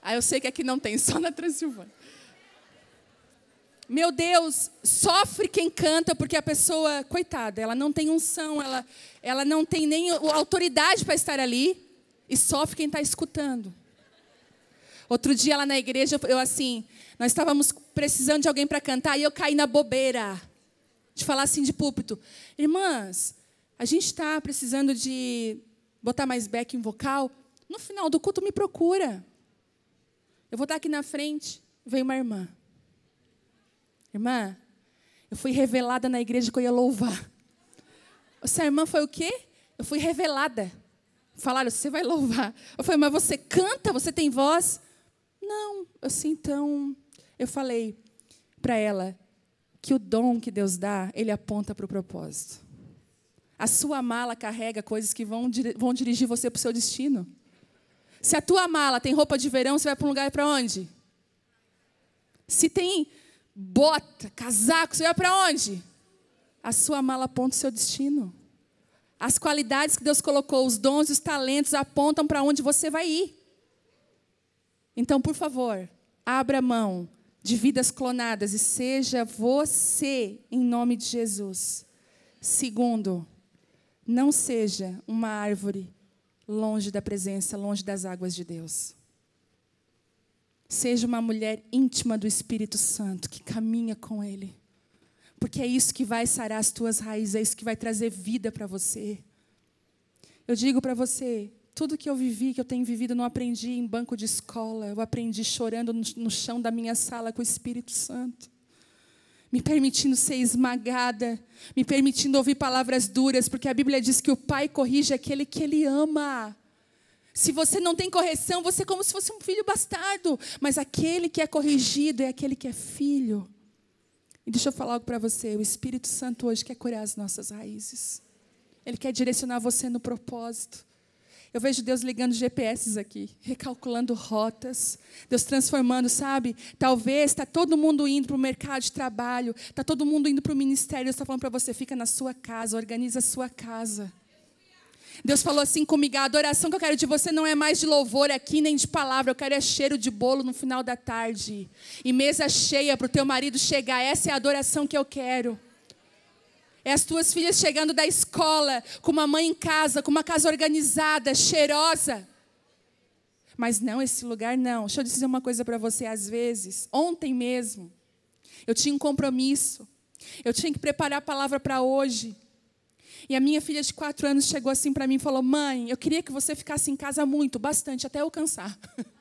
[SPEAKER 1] ah, eu sei que aqui não tem, só na Transilvânia. Meu Deus, sofre quem canta porque a pessoa, coitada, ela não tem unção, ela, ela não tem nem autoridade para estar ali e sofre quem está escutando. Outro dia lá na igreja, eu assim, nós estávamos precisando de alguém para cantar e eu caí na bobeira de falar assim de púlpito. Irmãs, a gente está precisando de botar mais back em vocal. No final do culto, me procura. Eu vou estar aqui na frente. Veio uma irmã. Irmã, eu fui revelada na igreja que eu ia louvar. Essa irmã foi o quê? Eu fui revelada. Falaram, você vai louvar. Eu falei, mas você canta? Você tem voz? Não. Assim, então, eu falei para ela que o dom que Deus dá, ele aponta para o propósito. A sua mala carrega coisas que vão, vão dirigir você para o seu destino. Se a tua mala tem roupa de verão, você vai para um lugar para onde? Se tem bota, casaco, você vai para onde? A sua mala aponta o seu destino. As qualidades que Deus colocou, os dons e os talentos apontam para onde você vai ir. Então, por favor, abra mão de vidas clonadas e seja você em nome de Jesus. Segundo, não seja uma árvore longe da presença, longe das águas de Deus. Seja uma mulher íntima do Espírito Santo, que caminha com Ele. Porque é isso que vai sarar as tuas raízes, é isso que vai trazer vida para você. Eu digo para você, tudo que eu vivi, que eu tenho vivido, não aprendi em banco de escola, eu aprendi chorando no, no chão da minha sala com o Espírito Santo. Me permitindo ser esmagada, me permitindo ouvir palavras duras, porque a Bíblia diz que o Pai corrige aquele que Ele ama. Se você não tem correção, você é como se fosse um filho bastardo. Mas aquele que é corrigido é aquele que é filho. E deixa eu falar algo para você: o Espírito Santo hoje quer curar as nossas raízes. Ele quer direcionar você no propósito. Eu vejo Deus ligando GPS aqui, recalculando rotas, Deus transformando, sabe? Talvez está todo mundo indo para o mercado de trabalho, está todo mundo indo para o ministério, Deus está falando para você, fica na sua casa, organiza a sua casa. Deus falou assim comigo: a adoração que eu quero de você não é mais de louvor aqui, nem de palavra, eu quero é cheiro de bolo no final da tarde. E mesa cheia para o teu marido chegar. Essa é a adoração que eu quero. É as tuas filhas chegando da escola, com uma mãe em casa, com uma casa organizada, cheirosa. Mas não, esse lugar não. Deixa eu dizer uma coisa para você, às vezes, ontem mesmo, eu tinha um compromisso. Eu tinha que preparar a palavra para hoje. E a minha filha de quatro anos chegou assim para mim e falou: Mãe, eu queria que você ficasse em casa muito, bastante, até eu cansar.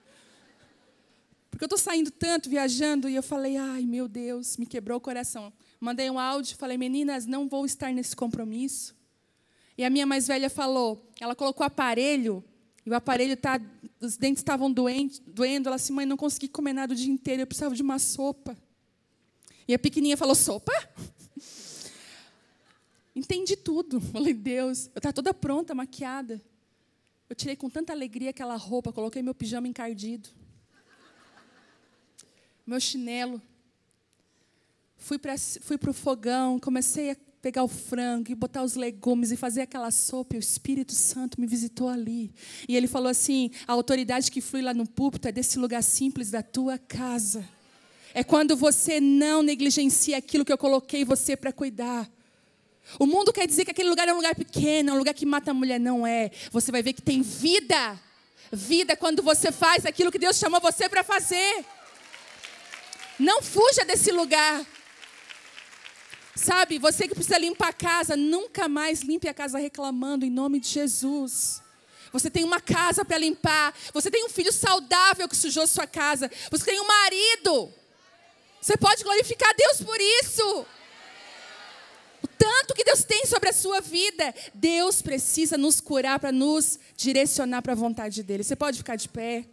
[SPEAKER 1] Porque eu estou saindo tanto, viajando, e eu falei: Ai, meu Deus, me quebrou o coração. Mandei um áudio, falei: Meninas, não vou estar nesse compromisso. E a minha mais velha falou: Ela colocou o aparelho, e o aparelho tá, os dentes estavam doendo, doendo. Ela assim: Mãe, não consegui comer nada o dia inteiro, eu precisava de uma sopa. E a pequenininha falou: Sopa? Entendi tudo. Falei, Deus, eu estava toda pronta, maquiada. Eu tirei com tanta alegria aquela roupa, coloquei meu pijama encardido. Meu chinelo. Fui para fui o fogão, comecei a pegar o frango e botar os legumes e fazer aquela sopa, e o Espírito Santo me visitou ali. E ele falou assim: a autoridade que flui lá no púlpito é desse lugar simples da tua casa. É quando você não negligencia aquilo que eu coloquei você para cuidar. O mundo quer dizer que aquele lugar é um lugar pequeno, é um lugar que mata a mulher. Não é. Você vai ver que tem vida. Vida quando você faz aquilo que Deus chamou você para fazer. Não fuja desse lugar. Sabe, você que precisa limpar a casa, nunca mais limpe a casa reclamando em nome de Jesus. Você tem uma casa para limpar. Você tem um filho saudável que sujou sua casa. Você tem um marido. Você pode glorificar Deus por isso tanto que Deus tem sobre a sua vida. Deus precisa nos curar para nos direcionar para a vontade dele. Você pode ficar de pé?